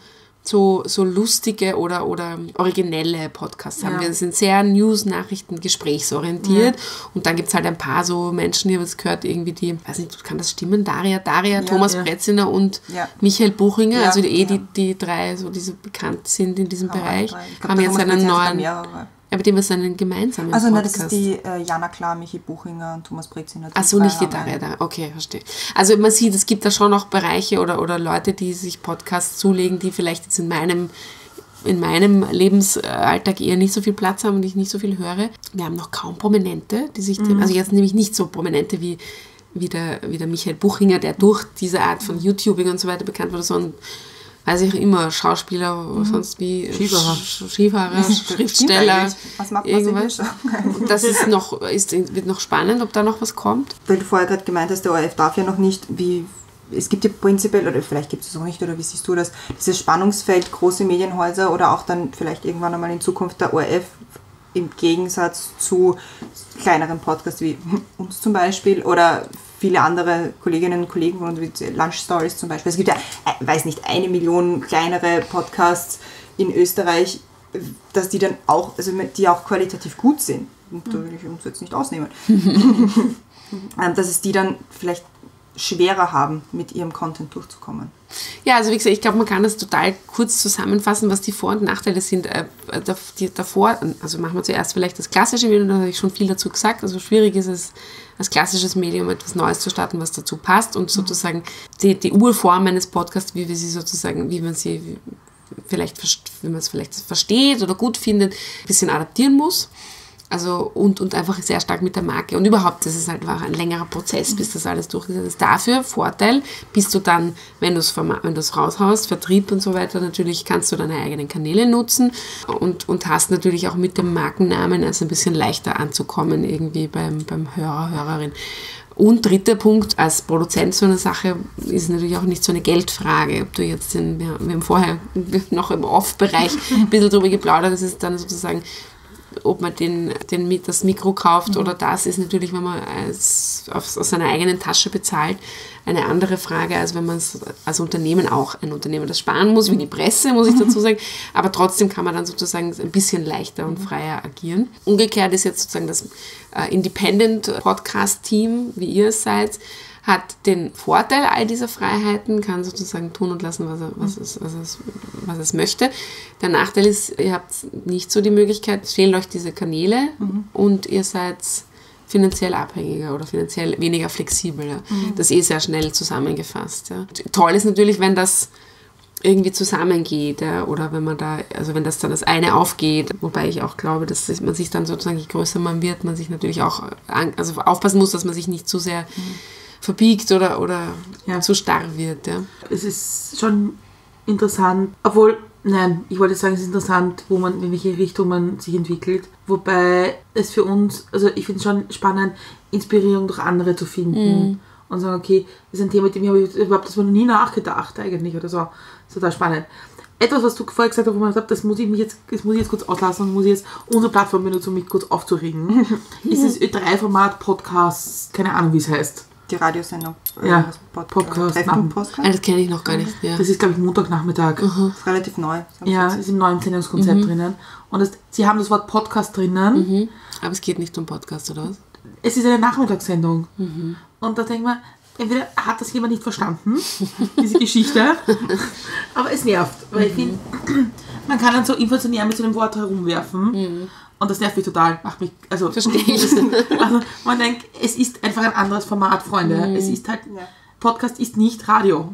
so, so lustige oder, oder originelle Podcasts haben. Ja. Wir sind sehr News-Nachrichten, gesprächsorientiert. Und dann gibt es halt ein paar so Menschen, ich habe es gehört, irgendwie die, weiß nicht, kann das stimmen? Daria, Daria, Thomas ja. Breziner und Ja. Michael Buchinger, Ja, also die, eh ja. die, die drei, so die so bekannt sind in diesem Bereich, Ich glaub, haben jetzt einen neuen. Aber dem ist einen gemeinsamen Also nein, das ist die äh, Jana Klar, Michi Buchinger und Thomas Breziner. Ach so, nicht die Daria, Daria. Okay, verstehe. Also man sieht, es gibt da schon noch Bereiche oder, oder Leute, die sich Podcasts zulegen, die vielleicht jetzt in meinem in meinem Lebensalltag eher nicht so viel Platz haben und ich nicht so viel höre. Wir haben noch kaum Prominente, die sich dem, also jetzt nämlich nicht so Prominente wie, wie, der, wie der Michael Buchinger, der durch diese Art von YouTubing und so weiter bekannt wurde, sondern weiß ich immer, Schauspieler oder sonst wie Skifahrer. Sch- Skifahrer, Stimmt Schriftsteller. Was macht man irgendwas. Das ist noch, ist, wird noch spannend, ob da noch was kommt. Weil du vorher gerade gemeint hast, der ORF darf ja noch nicht, wie es gibt ja prinzipiell, oder vielleicht gibt es es auch nicht, oder wie siehst du das, dieses Spannungsfeld große Medienhäuser oder auch dann vielleicht irgendwann einmal in Zukunft der ORF im Gegensatz zu kleineren Podcasts wie uns zum Beispiel oder viele andere Kolleginnen und Kollegen von Lunch Stories zum Beispiel. Es gibt ja, äh, weiß nicht, eine Million kleinere Podcasts in Österreich, dass die dann auch, also die auch qualitativ gut sind. Und da will ich uns jetzt nicht ausnehmen. Ähm, dass es die dann vielleicht schwerer haben, mit ihrem Content durchzukommen. Ja, also wie gesagt, ich glaube, man kann das total kurz zusammenfassen, was die Vor- und Nachteile sind. Äh, davor, also machen wir zuerst vielleicht das klassische Medium, da habe ich schon viel dazu gesagt. Also schwierig ist es, als klassisches Medium etwas Neues zu starten, was dazu passt und sozusagen die, die Urform eines Podcasts, wie wir sie sozusagen, wie man sie vielleicht, wie man es vielleicht versteht oder gut findet, ein bisschen adaptieren muss. Also und, und einfach sehr stark mit der Marke. Und überhaupt, das ist halt einfach ein längerer Prozess, bis das alles durchgesetzt ist. Dafür Vorteil, bist du dann, wenn du es raushaust, Vertrieb und so weiter, natürlich kannst du deine eigenen Kanäle nutzen und, und hast natürlich auch mit dem Markennamen also ein bisschen leichter anzukommen irgendwie beim, beim Hörer, Hörerin. Und dritter Punkt, als Produzent so eine Sache ist natürlich auch nicht so eine Geldfrage. Ob du jetzt, in, wir, wir haben vorher noch im Off-Bereich ein bisschen drüber geplaudert, das ist dann sozusagen ob man den, den, das Mikro kauft oder das, ist natürlich, wenn man es aus, aus seiner eigenen Tasche bezahlt, eine andere Frage, als wenn man es als Unternehmen auch, ein Unternehmen, das sparen muss, wie die Presse, muss ich dazu sagen, aber trotzdem kann man dann sozusagen ein bisschen leichter und freier agieren. Umgekehrt ist jetzt sozusagen das äh, Independent Podcast Team, wie ihr es seid, hat den Vorteil all dieser Freiheiten, kann sozusagen tun und lassen, was, er, was, es, was, es, was es möchte. Der Nachteil ist, ihr habt nicht so die Möglichkeit, es fehlen euch diese Kanäle und ihr seid finanziell abhängiger oder finanziell weniger flexibel. Ja. Das ist eh sehr schnell zusammengefasst. Ja. Toll ist natürlich, wenn das irgendwie zusammengeht ja, oder wenn man da, also wenn das dann das eine aufgeht, wobei ich auch glaube, dass man sich dann sozusagen, je größer man wird, man sich natürlich auch an, also aufpassen muss, dass man sich nicht zu sehr verbiegt oder, oder Ja. zu starr wird. Ja. es ist schon interessant, obwohl, nein, ich wollte sagen, es ist interessant, wo man, in welche Richtung man sich entwickelt. Wobei es für uns, also ich finde es schon spannend, Inspirierung durch andere zu finden. Und sagen, okay, das ist ein Thema, mit dem ich überhaupt das noch nie nachgedacht eigentlich oder so. Das ist total spannend. Etwas, was du vorher gesagt hast, wo man sagt, das muss ich mich jetzt, das muss ich jetzt kurz auslassen und muss ich jetzt unsere Plattform benutzen, um mich kurz aufzuregen, ist das Ö3-Format Podcast, keine Ahnung, wie es heißt. Die Radiosendung. äh, Ja, das Pod Podcast Treffen. Podcast. Ah, Das kenne ich noch gar nicht. Ja. Das ist, glaube ich, Montagnachmittag. Das ist relativ neu. Ja, ist im neuen Sendungskonzept drinnen. Und das, sie haben das Wort Podcast drinnen. Mhm. Aber es geht nicht um Podcast, oder was? Es ist eine Nachmittagssendung. Und da denkt man, entweder hat das jemand nicht verstanden, diese Geschichte, aber es nervt. Weil ich finde, man kann dann so inflationär mit so einem Wort herumwerfen. Und das nervt mich total. Macht mich, also, Verstehe ich. also man denkt, es ist einfach ein anderes Format, Freunde. Es ist halt, Ja. Podcast ist nicht Radio.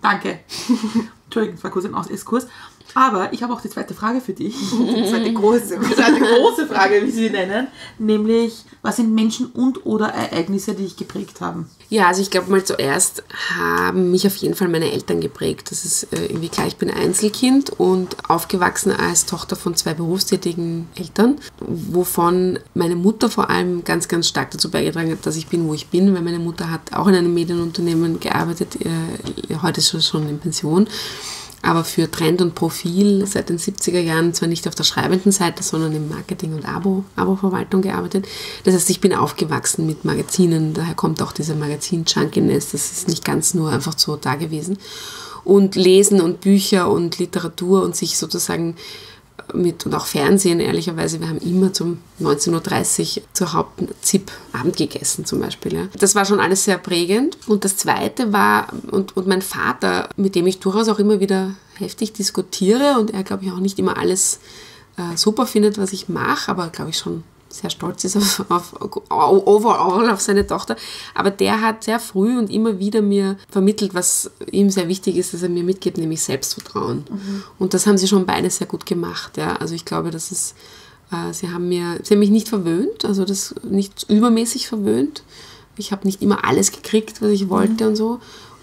Danke. Entschuldigung, das war kurz ein Aus- Exkurs. Aber ich habe auch die zweite Frage für dich. Die zweite große. Ist eine große Frage, wie Sie sie nennen. Nämlich, was sind Menschen und oder Ereignisse, die dich geprägt haben? Ja, also ich glaube mal zuerst haben mich auf jeden Fall meine Eltern geprägt. Das ist äh, irgendwie klar, ich bin Einzelkind und aufgewachsen als Tochter von zwei berufstätigen Eltern, wovon meine Mutter vor allem ganz, ganz stark dazu beigetragen hat, dass ich bin, wo ich bin, weil meine Mutter hat auch in einem Medienunternehmen gearbeitet, äh, heute ist sie schon in Pension aber für Trend und Profil seit den 70er Jahren zwar nicht auf der schreibenden Seite, sondern im Marketing und Abo, Abo-Verwaltung gearbeitet. Das heißt, ich bin aufgewachsen mit Magazinen, daher kommt auch diese Magazin-Junkiness, das ist nicht ganz nur einfach so da gewesen. Und Lesen und Bücher und Literatur und sich sozusagen mit und auch Fernsehen, ehrlicherweise, wir haben immer zum 19.30 Uhr zur Hauptzip Abend gegessen zum Beispiel. Ja. Das war schon alles sehr prägend. Und das Zweite war, und, und mein Vater, mit dem ich durchaus auch immer wieder heftig diskutiere und er, glaube ich, auch nicht immer alles äh, super findet, was ich mache, aber glaube ich schon sehr stolz ist auf, auf overall auf seine Tochter. Aber der hat sehr früh und immer wieder mir vermittelt, was ihm sehr wichtig ist, dass er mir mitgibt, nämlich Selbstvertrauen. Mhm. Und das haben sie schon beide sehr gut gemacht. Ja. Also ich glaube, das ist, äh, sie haben mir, sie haben mich nicht verwöhnt, also das nicht übermäßig verwöhnt. Ich habe nicht immer alles gekriegt, was ich wollte mhm. und so.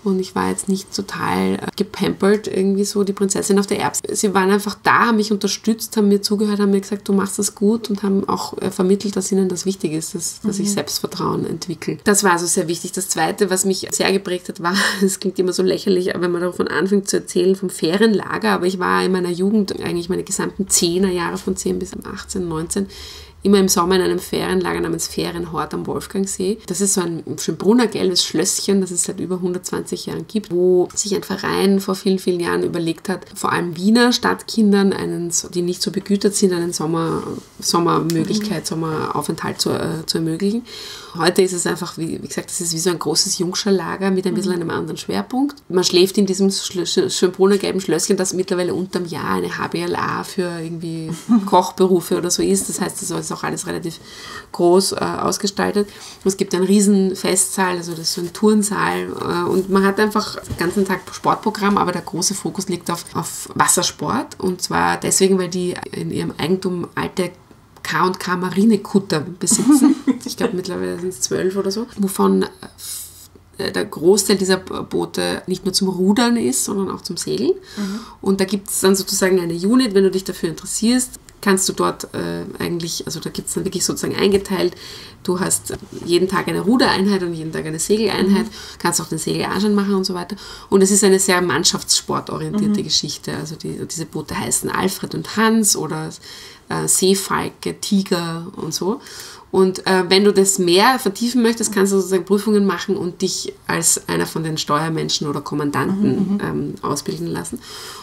Und ich war jetzt nicht total äh, gepampert, irgendwie so die Prinzessin auf der Erbse. Sie waren einfach da, haben mich unterstützt, haben mir zugehört, haben mir gesagt, du machst das gut und haben auch äh, vermittelt, dass ihnen das wichtig ist, dass, dass mhm. ich Selbstvertrauen entwickle. Das war also sehr wichtig. Das Zweite, was mich sehr geprägt hat, war, es klingt immer so lächerlich, wenn man davon anfängt zu erzählen, vom Ferienlager, aber ich war in meiner Jugend, eigentlich meine gesamten Zehnerjahre von 10 bis 18, 19, immer im Sommer in einem Ferienlager namens Ferienhort am Wolfgangsee. Das ist so ein Schönbrunner gelbes Schlösschen, das es seit über 120 Jahren gibt, wo sich ein Verein vor vielen, vielen Jahren überlegt hat, vor allem Wiener Stadtkindern, einen, die nicht so begütert sind, eine Sommer, Sommermöglichkeit, mhm. Sommeraufenthalt zu, äh, zu ermöglichen. Heute ist es einfach, wie, wie gesagt, es ist wie so ein großes Jungscherlager mit ein bisschen mhm. einem anderen Schwerpunkt. Man schläft in diesem Schönbrunner gelben Schlösschen, das mittlerweile unterm Jahr eine HBLA für irgendwie Kochberufe oder so ist. Das heißt, das ist auch alles relativ groß äh, ausgestaltet. es gibt einen riesen Festsaal, also das ist so ein Turnsaal äh, und man hat einfach den ganzen Tag Sportprogramm, aber der große Fokus liegt auf, auf Wassersport und zwar deswegen, weil die in ihrem Eigentum alte K&K Marinekutter besitzen. ich glaube mittlerweile sind es zwölf oder so, wovon äh, der Großteil dieser Boote nicht nur zum Rudern ist, sondern auch zum Segeln. Mhm. Und da gibt es dann sozusagen eine Unit, wenn du dich dafür interessierst, kannst du dort äh, eigentlich, also da gibt es dann wirklich sozusagen eingeteilt, du hast jeden Tag eine Rudereinheit und jeden Tag eine Segeleinheit, mhm. kannst auch den Segelanschein machen und so weiter. Und es ist eine sehr mannschaftssportorientierte mhm. Geschichte. Also die, diese Boote heißen Alfred und Hans oder äh, Seefalke, Tiger und so. Und äh, wenn du das mehr vertiefen möchtest, kannst du sozusagen Prüfungen machen und dich als einer von den Steuermenschen oder Kommandanten mhm, mhm. ähm, ausbilden lassen.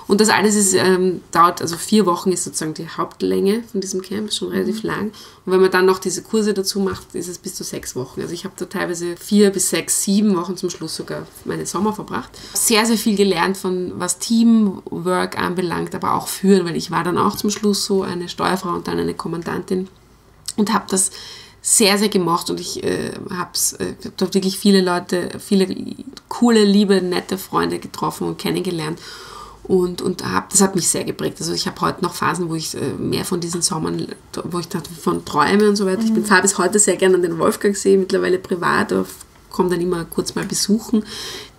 Und das alles ist, ähm, dauert, also vier Wochen ist sozusagen die Hauptlänge von diesem Camp, schon relativ mhm. lang. Und wenn man dann noch diese Kurse dazu macht, ist es bis zu sechs Wochen. Also ich habe da teilweise vier bis sechs, sieben Wochen zum Schluss sogar meine Sommer verbracht. Sehr, sehr viel gelernt von was Teamwork anbelangt, aber auch führen, weil ich war dann auch zum Schluss so eine Steuerfrau und dann eine Kommandantin und habe das sehr, sehr gemocht und ich äh, habe äh, hab wirklich viele Leute, viele coole, liebe, nette Freunde getroffen und kennengelernt und, und hab, das hat mich sehr geprägt. Also ich habe heute noch Phasen, wo ich äh, mehr von diesen Sommern, wo ich davon träume und so weiter. Mhm. Ich bin, fahre bis heute sehr gerne an den Wolfgangsee, mittlerweile privat, komme dann immer kurz mal besuchen,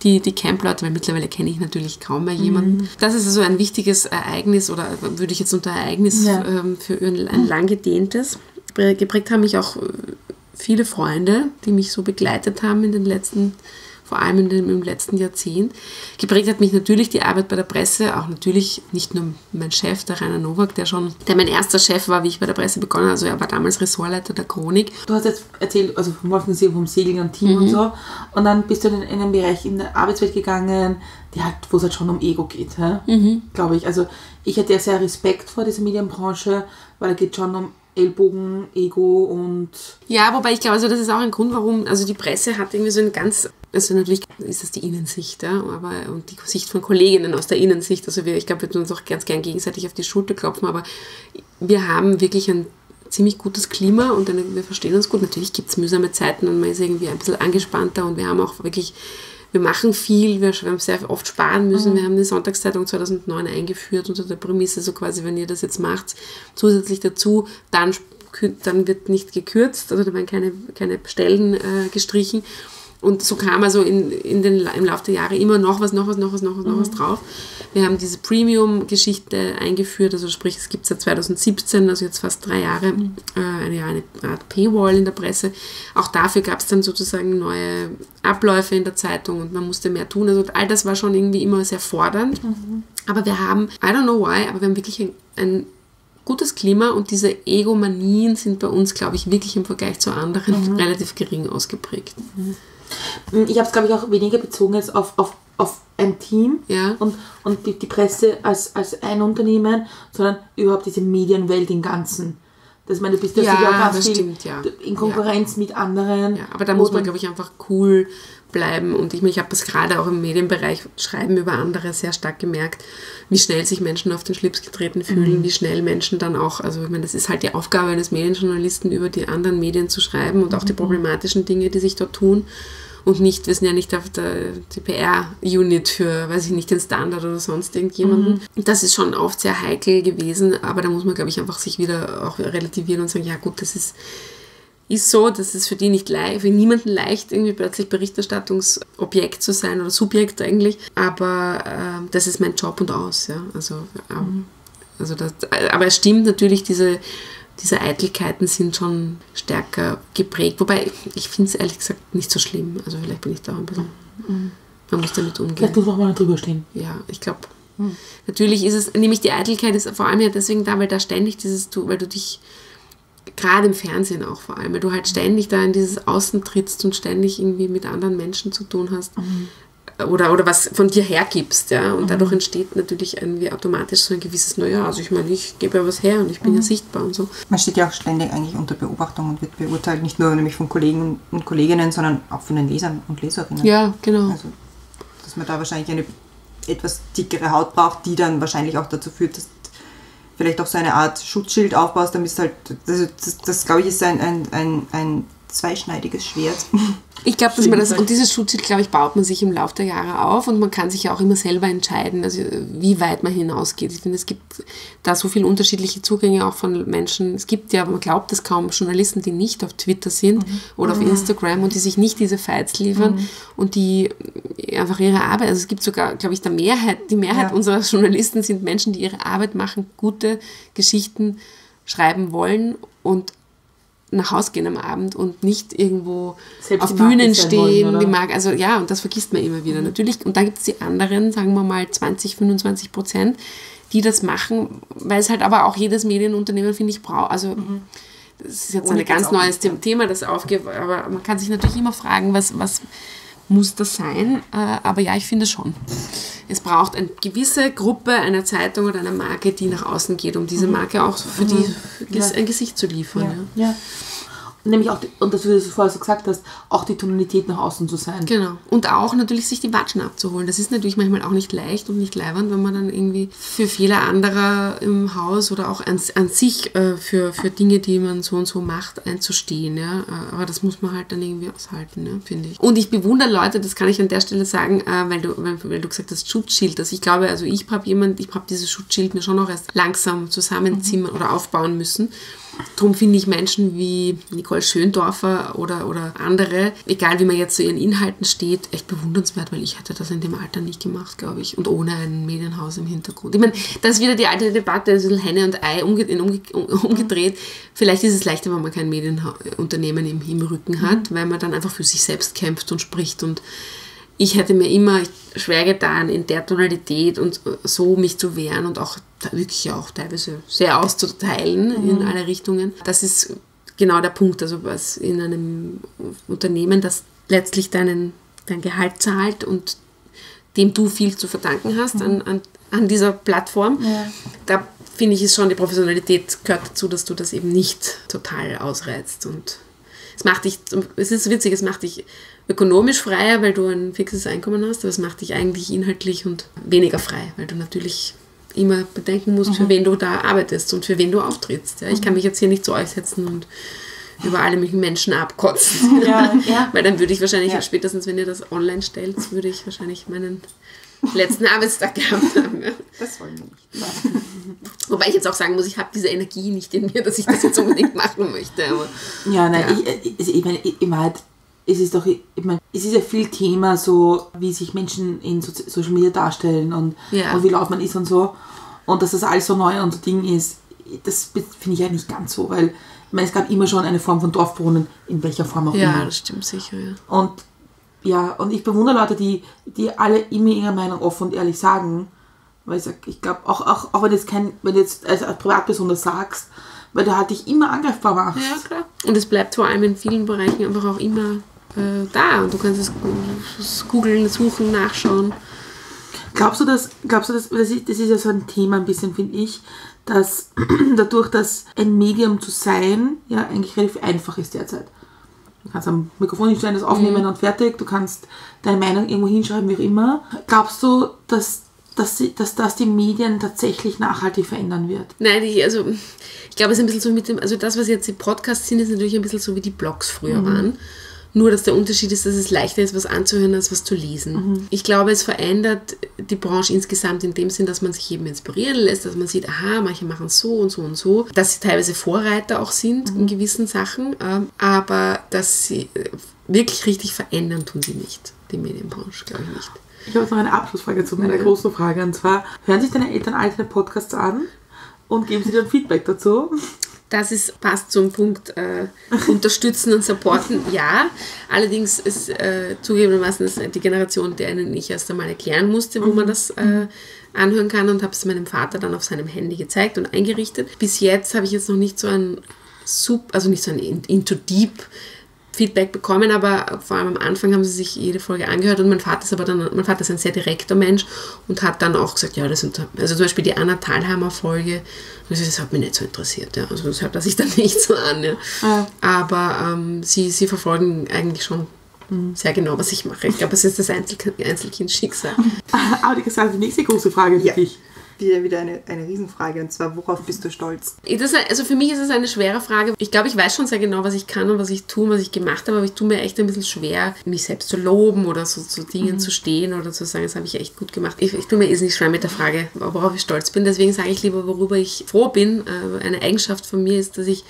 die, die Campleute, weil mittlerweile kenne ich natürlich kaum mehr jemanden. Mhm. Das ist also ein wichtiges Ereignis oder würde ich jetzt unter Ereignis ja. ähm, für ein, ein lang gedehntes geprägt haben mich auch äh, viele Freunde, die mich so begleitet haben in den letzten, vor allem in dem, im letzten Jahrzehnt. Geprägt hat mich natürlich die Arbeit bei der Presse, auch natürlich nicht nur mein Chef, der Rainer Nowak, der schon, der mein erster Chef war, wie ich bei der Presse begonnen habe. Also er war damals Ressortleiter der Chronik. Du hast jetzt erzählt, also vom Wolfensee, vom Segeln und Team mhm. und so. Und dann bist du in, in einen Bereich in der Arbeitswelt gegangen, die halt, wo es halt schon um Ego geht, mhm. glaube ich. Also ich hatte ja sehr Respekt vor dieser Medienbranche, weil es geht schon um Ellbogen, Ego und. Ja, wobei ich glaube, also das ist auch ein Grund, warum, also die Presse hat irgendwie so ein ganz, also natürlich ist das die Innensicht, ja, aber und die Sicht von Kolleginnen aus der Innensicht. Also wir, ich glaube, wir tun uns auch ganz gern gegenseitig auf die Schulter klopfen, aber wir haben wirklich ein ziemlich gutes Klima und eine, wir verstehen uns gut. Natürlich gibt es mühsame Zeiten und man ist irgendwie ein bisschen angespannter und wir haben auch wirklich wir machen viel, wir, haben sehr oft sparen müssen. Mhm. Wir haben die Sonntagszeitung 2009 eingeführt unter der Prämisse, so quasi, wenn ihr das jetzt macht, zusätzlich dazu, dann, dann wird nicht gekürzt, also da werden keine, keine Stellen äh, gestrichen. Und so kam also in, in den, im Laufe der Jahre immer noch was, noch was, noch was, noch was, noch was mhm. drauf. Wir haben diese Premium-Geschichte eingeführt, also sprich, es gibt seit 2017, also jetzt fast drei Jahre, mhm. äh, eine, eine Art Paywall in der Presse. Auch dafür gab es dann sozusagen neue Abläufe in der Zeitung und man musste mehr tun. Also all das war schon irgendwie immer sehr fordernd. Mhm. Aber wir haben, I don't know why, aber wir haben wirklich ein, ein gutes Klima und diese Egomanien sind bei uns, glaube ich, wirklich im Vergleich zu anderen mhm. relativ gering ausgeprägt. Mhm. Ich habe es, glaube ich, auch weniger bezogen jetzt auf, auf, auf ein Team Ja. und, und die, die Presse als, als ein Unternehmen, sondern überhaupt diese Medienwelt im Ganzen. Das meine, du bist ja, Ja, ganz viel stimmt, ja. in Konkurrenz mit anderen. Ja, aber da muss man, glaube ich, einfach cool bleiben. Und ich, ich habe das gerade auch im Medienbereich, Schreiben über andere, sehr stark gemerkt, wie schnell sich Menschen auf den Schlips getreten fühlen, wie schnell Menschen dann auch, also ich meine, das ist halt die Aufgabe eines Medienjournalisten, über die anderen Medien zu schreiben und auch die problematischen Dinge, die sich dort tun. Und nicht, wir sind ja nicht auf der PR-Unit für, weiß ich nicht, den Standard oder sonst irgendjemanden. Das ist schon oft sehr heikel gewesen, aber da muss man, glaube ich, einfach sich wieder auch relativieren und sagen, ja gut, das ist ist so, dass es für die nicht leicht, für niemanden leicht, irgendwie plötzlich Berichterstattungsobjekt zu sein oder Subjekt eigentlich. Aber ähm, das ist mein Job und aus, ja. Also, ähm, also das, aber es stimmt natürlich, diese, diese Eitelkeiten sind schon stärker geprägt. Wobei ich finde es ehrlich gesagt nicht so schlimm. Also vielleicht bin ich da ein bisschen. Man muss damit umgehen. Vielleicht muss man auch mal drüber stehen. Ja, ich glaube, natürlich ist es, nämlich die Eitelkeit ist vor allem ja deswegen da, weil da ständig dieses, du, weil du dich, gerade im Fernsehen auch vor allem, weil du halt ständig da in dieses Außen trittst und ständig irgendwie mit anderen Menschen zu tun hast. Oder, oder was von dir hergibst, ja. Und dadurch entsteht natürlich irgendwie automatisch so ein gewisses, naja, also ich meine, ich gebe ja was her und ich bin ja sichtbar und so. Man steht ja auch ständig eigentlich unter Beobachtung und wird beurteilt, nicht nur nämlich von Kollegen und Kolleginnen, sondern auch von den Lesern und Leserinnen. Ja, genau. Also, dass man da wahrscheinlich eine etwas dickere Haut braucht, die dann wahrscheinlich auch dazu führt, dass vielleicht auch so eine Art Schutzschild aufbaust, damit es halt, also das, das glaube ich ist ein, ein, ein, ein zweischneidiges Schwert. Ich glaube, dass man das, und dieses Schutzschild, glaube ich, baut man sich im Laufe der Jahre auf und man kann sich ja auch immer selber entscheiden, also wie weit man hinausgeht. Ich finde, es gibt da so viele unterschiedliche Zugänge auch von Menschen. Es gibt ja, man glaubt es kaum, Journalisten, die nicht auf Twitter sind oder auf Instagram und die sich nicht diese Fights liefern und die einfach ihre Arbeit, also es gibt sogar, glaube ich, der Mehrheit, die Mehrheit Ja. unserer Journalisten sind Menschen, die ihre Arbeit machen, gute Geschichten schreiben wollen und nach Hause gehen am Abend und nicht irgendwo Selbst auf Bühnen stehen, wollen, die Marke, also ja, und das vergisst man immer wieder. Natürlich, und da gibt es die anderen, sagen wir mal 20, 25 Prozent, die das machen, weil es halt aber auch jedes Medienunternehmen, finde ich, braucht. Also das ist jetzt Ohne ein ganz neues Thema, das aufgeht, aber man kann sich natürlich immer fragen, was, was muss das sein? Äh, Aber ja, ich finde schon. Es braucht eine gewisse Gruppe einer Zeitung oder einer Marke, die nach außen geht, um diese Marke auch für die Ja. ein Gesicht zu liefern. Ja. Ja. Nämlich auch, die, und das, wie du es vorher so gesagt hast, auch die Tonalität nach außen zu sein. Genau. Und auch natürlich sich die Watschen abzuholen. Das ist natürlich manchmal auch nicht leicht und nicht leibernd, wenn man dann irgendwie für Fehler anderer im Haus oder auch an, an sich äh, für, für Dinge, die man so und so macht, einzustehen. Ja? Äh, Aber das muss man halt dann irgendwie aushalten, ja, finde ich. Und ich bewundere Leute, das kann ich an der Stelle sagen, äh, weil, du, weil, weil du gesagt hast, Schutzschild. Also ich glaube, also ich habe jemand, ich habe dieses Schutzschild mir schon auch erst langsam zusammenziehen oder aufbauen müssen. Darum finde ich Menschen wie Nicole Schöndorfer oder, oder andere, egal wie man jetzt zu ihren Inhalten steht, echt bewundernswert, weil ich hätte das in dem Alter nicht gemacht, glaube ich. Und ohne ein Medienhaus im Hintergrund. Ich meine, das ist wieder die alte Debatte, also Henne und Ei umge umge umgedreht. Vielleicht ist es leichter, wenn man kein Medienunternehmen im, im Rücken hat, weil man dann einfach für sich selbst kämpft und spricht und ich hätte mir immer schwer getan, in der Tonalität und so mich zu wehren und auch da wirklich auch teilweise sehr auszuteilen in alle Richtungen. Das ist genau der Punkt, also was in einem Unternehmen, das letztlich deinen, dein Gehalt zahlt und dem du viel zu verdanken hast an, an, an dieser Plattform. Da finde ich, ist schon die Professionalität gehört dazu, dass du das eben nicht total ausreizt. Und es macht dich, es ist witzig, es macht dich ökonomisch freier, weil du ein fixes Einkommen hast, aber es macht dich eigentlich inhaltlich und weniger frei, weil du natürlich immer bedenken musst, für wen du da arbeitest und für wen du auftrittst. Ja, ich kann mich jetzt hier nicht zu euch setzen und über alle möglichen Menschen abkotzen. Ja, ja. Weil dann würde ich wahrscheinlich, Ja. spätestens wenn ihr das online stellt, würde ich wahrscheinlich meinen letzten Arbeitstag gehabt haben. Das wollen wir nicht. Wobei ich jetzt auch sagen muss, ich habe diese Energie nicht in mir, dass ich das jetzt unbedingt machen möchte. Aber Ja, nein, Ja. Ich, ich, ich meine, ich, in Wahrheit ist es doch, ich meine, es ist ja viel Thema so, wie sich Menschen in so, Social Media darstellen und, Ja. und wie laut man ist und so. Und dass das alles so neu und so Ding ist, das finde ich ja nicht ganz so, weil ich meine, es gab immer schon eine Form von Dorfbrunnen, in welcher Form auch ja, immer. das stimmt sicher. Ja. Und ja, und ich bewundere Leute, die, die alle immer ihre Meinung offen und ehrlich sagen. Weil ich sag, ich glaube, auch, auch, auch wenn, jetzt kein, wenn du jetzt als, als Privatperson das sagst, weil du halt dich immer angreifbar machst. ja, klar. Und es bleibt vor allem in vielen Bereichen einfach auch immer äh, da. Und du kannst es, es googeln, suchen, nachschauen. Glaubst du, dass, glaubst du, dass, das ist, das ist ja so ein Thema ein bisschen, finde ich, dass dadurch, dass ein Medium zu sein, ja eigentlich relativ einfach ist derzeit. Du kannst am Mikrofon hinstellen, das aufnehmen und fertig. Du kannst deine Meinung irgendwo hinschreiben, wie auch immer. Glaubst du, dass, dass, sie, dass das die Medien tatsächlich nachhaltig verändern wird? Nein, ich, also ich glaube, es ist ein bisschen so mit dem, also das, was jetzt die Podcasts sind, ist natürlich ein bisschen so wie die Blogs früher waren. Nur, dass der Unterschied ist, dass es leichter ist, was anzuhören, als was zu lesen. Ich glaube, es verändert die Branche insgesamt in dem Sinn, dass man sich eben inspirieren lässt, dass man sieht, aha, manche machen es so und so und so, dass sie teilweise Vorreiter auch sind in gewissen Sachen, ähm, aber dass sie äh, wirklich richtig verändern, tun sie nicht, die Medienbranche, glaube ich nicht. Ich habe jetzt noch eine Abschlussfrage zu meiner Ja. großen Frage. Und zwar, hören sich deine Eltern deine Podcasts an und geben sie ein Feedback dazu? Das ist, passt zum Punkt äh, unterstützen und supporten, ja. Allerdings ist äh, zugegebenermaßen das die Generation, denen ich erst einmal erklären musste, wo man das äh, anhören kann und habe es meinem Vater dann auf seinem Handy gezeigt und eingerichtet. Bis jetzt habe ich jetzt noch nicht so ein Sub, also nicht so ein in- Into Deep Feedback bekommen, aber vor allem am Anfang haben sie sich jede Folge angehört und mein Vater ist aber dann, mein Vater ist ein sehr direkter Mensch und hat dann auch gesagt, ja, das sind, also zum Beispiel die Anna Thalheimer Folge, also das hat mich nicht so interessiert, ja, also das hört er sich dann nicht so an, ja. Ja. Aber ähm, sie, sie verfolgen eigentlich schon sehr genau, was ich mache. Ich glaube, es ist das Einzel Einzelkindschicksal. Aber die gesagt, die nächste große Frage für Ja. dich. Wieder, wieder eine, eine Riesenfrage und zwar, worauf bist du stolz? Das, also für mich ist es eine schwere Frage. Ich glaube, ich weiß schon sehr genau, was ich kann und was ich tue und was ich gemacht habe, aber ich tue mir echt ein bisschen schwer, mich selbst zu loben oder so zu Dingen zu stehen oder zu sagen, das habe ich echt gut gemacht. Ich, ich tue mir irrsinnig schwer mit der Frage, worauf ich stolz bin. Deswegen sage ich lieber, worüber ich froh bin. Äh, Eine Eigenschaft von mir ist, dass ich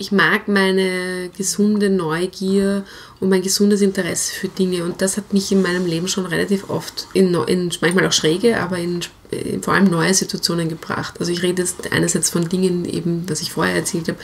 ich mag meine gesunde Neugier und mein gesundes Interesse für Dinge. Und das hat mich in meinem Leben schon relativ oft in, in manchmal auch schräge, aber in, in vor allem neue Situationen gebracht. Also ich rede jetzt einerseits von Dingen, eben, was ich vorher erzählt habe,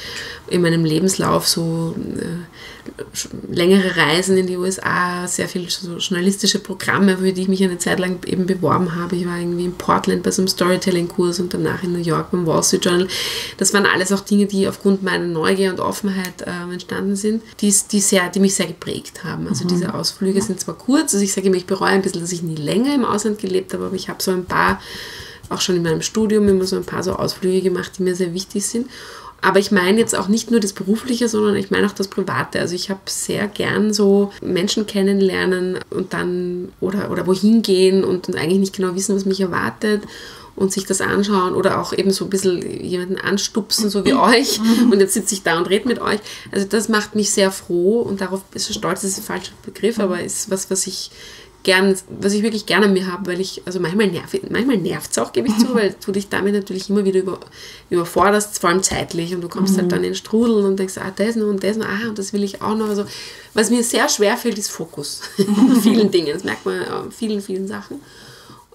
in meinem Lebenslauf, so äh, längere Reisen in die USA, sehr viele so journalistische Programme, für die ich mich eine Zeit lang eben beworben habe. Ich war irgendwie in Portland bei so einem Storytelling-Kurs und danach in New York beim Wall Street Journal. Das waren alles auch Dinge, die aufgrund meiner Neugier und Offenheit äh, entstanden sind, die, die, sehr, die mich sehr geprägt haben. Also diese Ausflüge sind zwar kurz, also ich sage immer, ich bereue ein bisschen, dass ich nie länger im Ausland gelebt habe, aber ich habe so ein paar, auch schon in meinem Studium, immer so ein paar so Ausflüge gemacht, die mir sehr wichtig sind. Aber ich meine jetzt auch nicht nur das Berufliche, sondern ich meine auch das Private. Also ich habe sehr gern so Menschen kennenlernen und dann oder, oder wohin gehen und, und eigentlich nicht genau wissen, was mich erwartet und sich das anschauen oder auch eben so ein bisschen jemanden anstupsen, so wie euch. Und jetzt sitze ich da und rede mit euch. Also das macht mich sehr froh und darauf ist stolz, das ist ein falscher Begriff, aber ist was, was ich gern, was ich wirklich gerne an mir habe, weil ich, also manchmal nervt manchmal nervt auch, gebe ich zu, weil du dich damit natürlich immer wieder über, überforderst, vor allem zeitlich und du kommst halt dann in Strudel und denkst, ah, das noch und das noch, ah, und das will ich auch noch. Also, was mir sehr schwer fällt, ist Fokus in vielen Dingen. Das merkt man an vielen, vielen Sachen.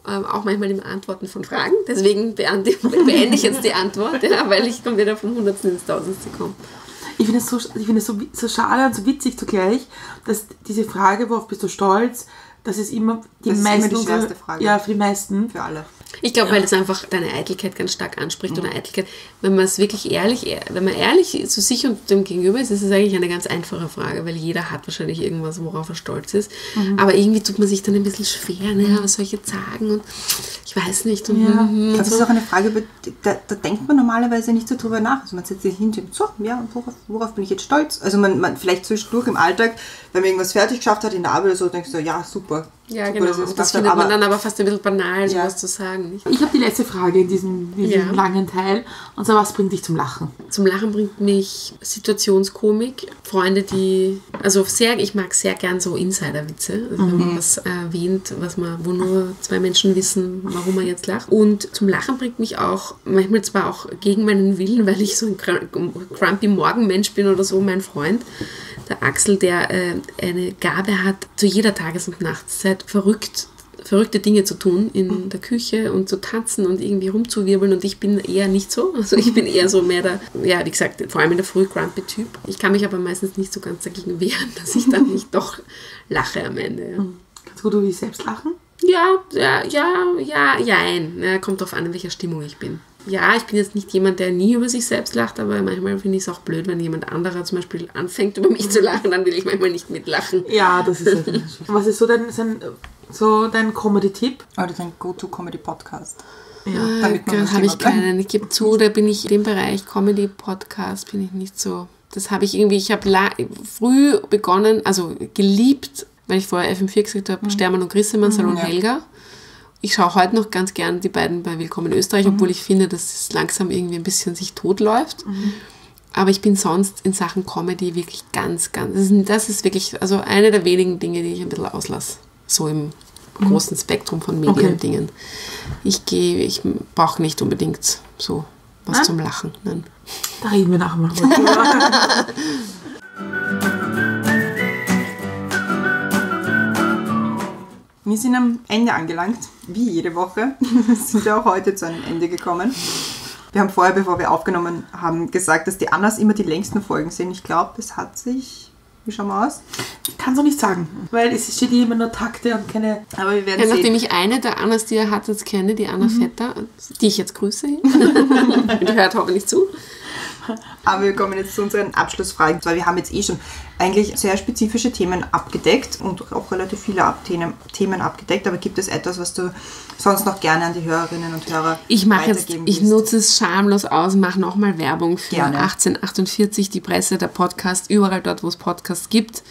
Ähm, auch manchmal im Antworten von Fragen. Deswegen beende, ich jetzt die Antwort, ja, weil ich dann wieder vom Hundertsten ins Tausendste komme. Ich finde es so, ich finde es so, so schade und so witzig zugleich, dass diese Frage, worauf bist du stolz, das ist immer die Das ist immer meisten die schwerste Frage. Ja, für die meisten. Für alle. Ich glaube, weil das einfach deine Eitelkeit ganz stark anspricht oder Eitelkeit. Wenn man es wirklich ehrlich, wenn man ehrlich zu sich und dem Gegenüber ist, ist es eigentlich eine ganz einfache Frage, weil jeder hat wahrscheinlich irgendwas, worauf er stolz ist. Aber irgendwie tut man sich dann ein bisschen schwer, ne? was soll ich jetzt sagen? Und ich weiß nicht. Und, Ja. mhm, und Das ist auch eine Frage, da, da denkt man normalerweise nicht so drüber nach. Also man setzt sich hin und denkt, so, ja, worauf, worauf bin ich jetzt stolz? Also man, man vielleicht zwischendurch im Alltag, wenn man irgendwas fertig geschafft hat in der Arbeit oder so, denkst du, ja, super. Ja, super, genau. das das findet habe. man dann aber fast ein bisschen banal, Ja. sowas zu sagen. Nicht? Ich habe die letzte Frage in diesem, in diesem Ja. langen Teil. Und zwar, was bringt dich zum Lachen? Zum Lachen bringt mich Situationskomik. Freunde, die, also sehr, ich mag sehr gern so Insiderwitze. Also wenn man was erwähnt, was man, wo nur zwei Menschen wissen, warum man jetzt lacht. Und zum Lachen bringt mich auch, manchmal zwar auch gegen meinen Willen, weil ich so ein grumpy Morgenmensch bin oder so, mein Freund, der Axel, der äh, eine Gabe hat, zu jeder Tages- und Nachtszeit verrückt verrückte Dinge zu tun in der Küche und zu tanzen und irgendwie rumzuwirbeln und ich bin eher nicht so. Also ich bin eher so mehr der, ja, wie gesagt, vor allem in der Früh grumpy Typ. Ich kann mich aber meistens nicht so ganz dagegen wehren, dass ich dann nicht doch lache am Ende. Ja. Kannst du dich selbst lachen? Ja, ja, ja, ja, jein. Ja, kommt drauf an, in welcher Stimmung ich bin. Ja, ich bin jetzt nicht jemand, der nie über sich selbst lacht, aber manchmal finde ich es auch blöd, wenn jemand anderer zum Beispiel anfängt, über mich zu lachen, dann will ich manchmal nicht mitlachen. Ja, das ist halt Was ist so dein, so dein Comedy-Tipp? Oder dein Go-To-Comedy-Podcast. Ja. Damit man das habe ich keinen. Ich gebe zu, da bin ich im Bereich Comedy-Podcast, bin ich nicht so. Das habe ich irgendwie, ich habe früh begonnen, also geliebt, weil ich vorher FM4 gesagt habe, Stermann und Grissemann, Salon Mhm. ja. Helga. Ich schaue heute noch ganz gern die beiden bei Willkommen in Österreich, Mhm. obwohl ich finde, dass es langsam irgendwie ein bisschen sich totläuft. Aber ich bin sonst in Sachen Comedy wirklich ganz, ganz. Das ist, das ist wirklich also eine der wenigen Dinge, die ich ein bisschen auslasse. So im großen Spektrum von Mediendingen. Ich gehe, ich brauche nicht unbedingt so was Nein? zum Lachen. Nein. Da reden wir nachher mal drüber. Wir sind am Ende angelangt, wie jede Woche. sind wir auch heute zu einem Ende gekommen. Wir haben vorher, bevor wir aufgenommen haben, gesagt, dass die Annas immer die längsten Folgen sind. Ich glaube, es hat sich. Wie schauen wir aus? Kannst du nicht sagen, weil es steht hier immer nur Takte und keine. Aber wir werden Ja, sehen. nachdem ich eine der Annas, die ihr hattet, kenne, die Anna Vetter, die ich jetzt grüße, die hört hoffentlich zu. Aber wir kommen jetzt zu unseren Abschlussfragen. Weil wir haben jetzt eh schon eigentlich sehr spezifische Themen abgedeckt und auch relativ viele Ab Themen, abgedeckt. Aber gibt es etwas, was du sonst noch gerne an die Hörerinnen und Hörer Ich mache jetzt, ich nutze es schamlos aus, mache nochmal Werbung für Gerne. 1848, die Presse, der Podcast, überall dort, wo es Podcasts gibt.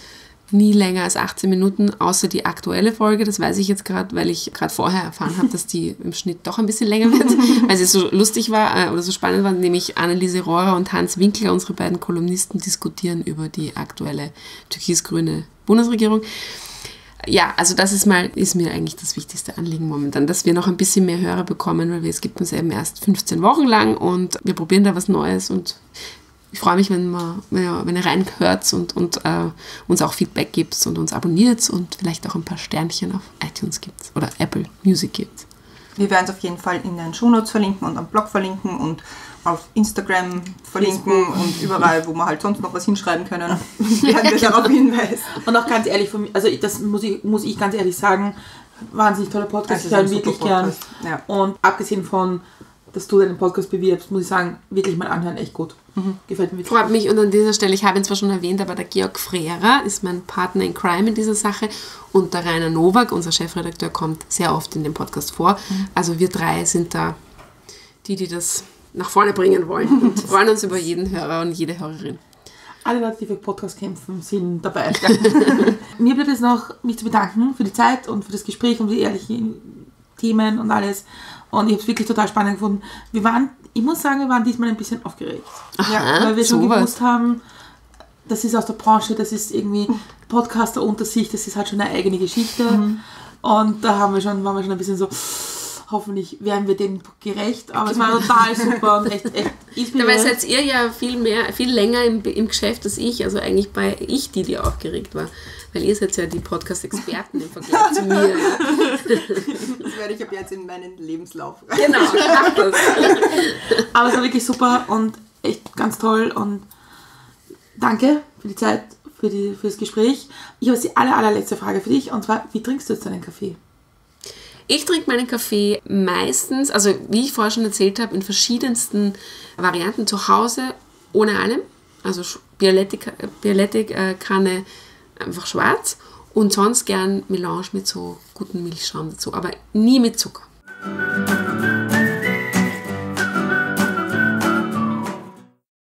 Nie länger als 18 Minuten, außer die aktuelle Folge. Das weiß ich jetzt gerade, weil ich gerade vorher erfahren habe, dass die im Schnitt doch ein bisschen länger wird, weil sie so lustig war äh, oder so spannend war. Nämlich Anneliese Rohrer und Hans Winkler, unsere beiden Kolumnisten, diskutieren über die aktuelle türkis-grüne Bundesregierung. Ja, also das ist mal, ist mir eigentlich das wichtigste Anliegen momentan, dass wir noch ein bisschen mehr Hörer bekommen, weil wir, es gibt uns eben erst 15 Wochen lang und wir probieren da was Neues und ich freue mich, wenn, man, wenn, ihr, wenn ihr reinhört und, und äh, uns auch Feedback gibt und uns abonniert und vielleicht auch ein paar Sternchen auf iTunes gibt oder Apple Music gibt. Wir werden es auf jeden Fall in den Shownotes verlinken und am Blog verlinken und auf Instagram verlinken und überall, wo wir halt sonst noch was hinschreiben können, werden wir darauf hinweisen. Und auch ganz ehrlich, von mir, also das muss ich, muss ich ganz ehrlich sagen, wahnsinnig toller Podcast. Also ich höre ist ein wirklich gern. Ja. Und abgesehen von, dass du deinen Podcast bewirbst, muss ich sagen, wirklich mal anhören, echt gut. Mhm. Gefällt mir wirklich. Freut mich und an dieser Stelle, ich habe ihn zwar schon erwähnt, aber der Georg Frera ist mein Partner in Crime in dieser Sache und der Rainer Nowak, unser Chefredakteur, kommt sehr oft in dem Podcast vor. Also wir drei sind da die, die das nach vorne bringen wollen und freuen uns über jeden Hörer und jede Hörerin. Alle Leute, die für Podcast kämpfen, sind dabei. Mir bleibt es noch, mich zu bedanken für die Zeit und für das Gespräch und die ehrlichen Themen und alles. Und ich habe es wirklich total spannend gefunden. Wir waren, ich muss sagen, wir waren diesmal ein bisschen aufgeregt. Aha, weil wir schon sowas. gewusst haben, das ist aus der Branche, das ist irgendwie Podcaster unter sich, das ist halt schon eine eigene Geschichte. Und da haben wir schon, waren wir schon ein bisschen so, hoffentlich werden wir dem gerecht. Aber es war total super und echt, echt Dabei seid ihr ja viel mehr, viel länger im, im Geschäft als ich. Also eigentlich bei ich die, die aufgeregt war. Weil ihr seid ja die Podcast-Experten im Vergleich zu mir. Das werde ich ab jetzt in meinen Lebenslauf. Genau, mach das. Aber es war wirklich super und echt ganz toll und danke für die Zeit, für, die, für das Gespräch. Ich habe jetzt die aller, allerletzte Frage für dich und zwar, wie trinkst du jetzt deinen Kaffee? Ich trinke meinen Kaffee meistens, also wie ich vorher schon erzählt habe, in verschiedensten Varianten zu Hause, ohne allem. Also Bialetti-Kanne einfach schwarz und sonst gern Melange mit so gutem Milchschaum dazu, aber nie mit Zucker.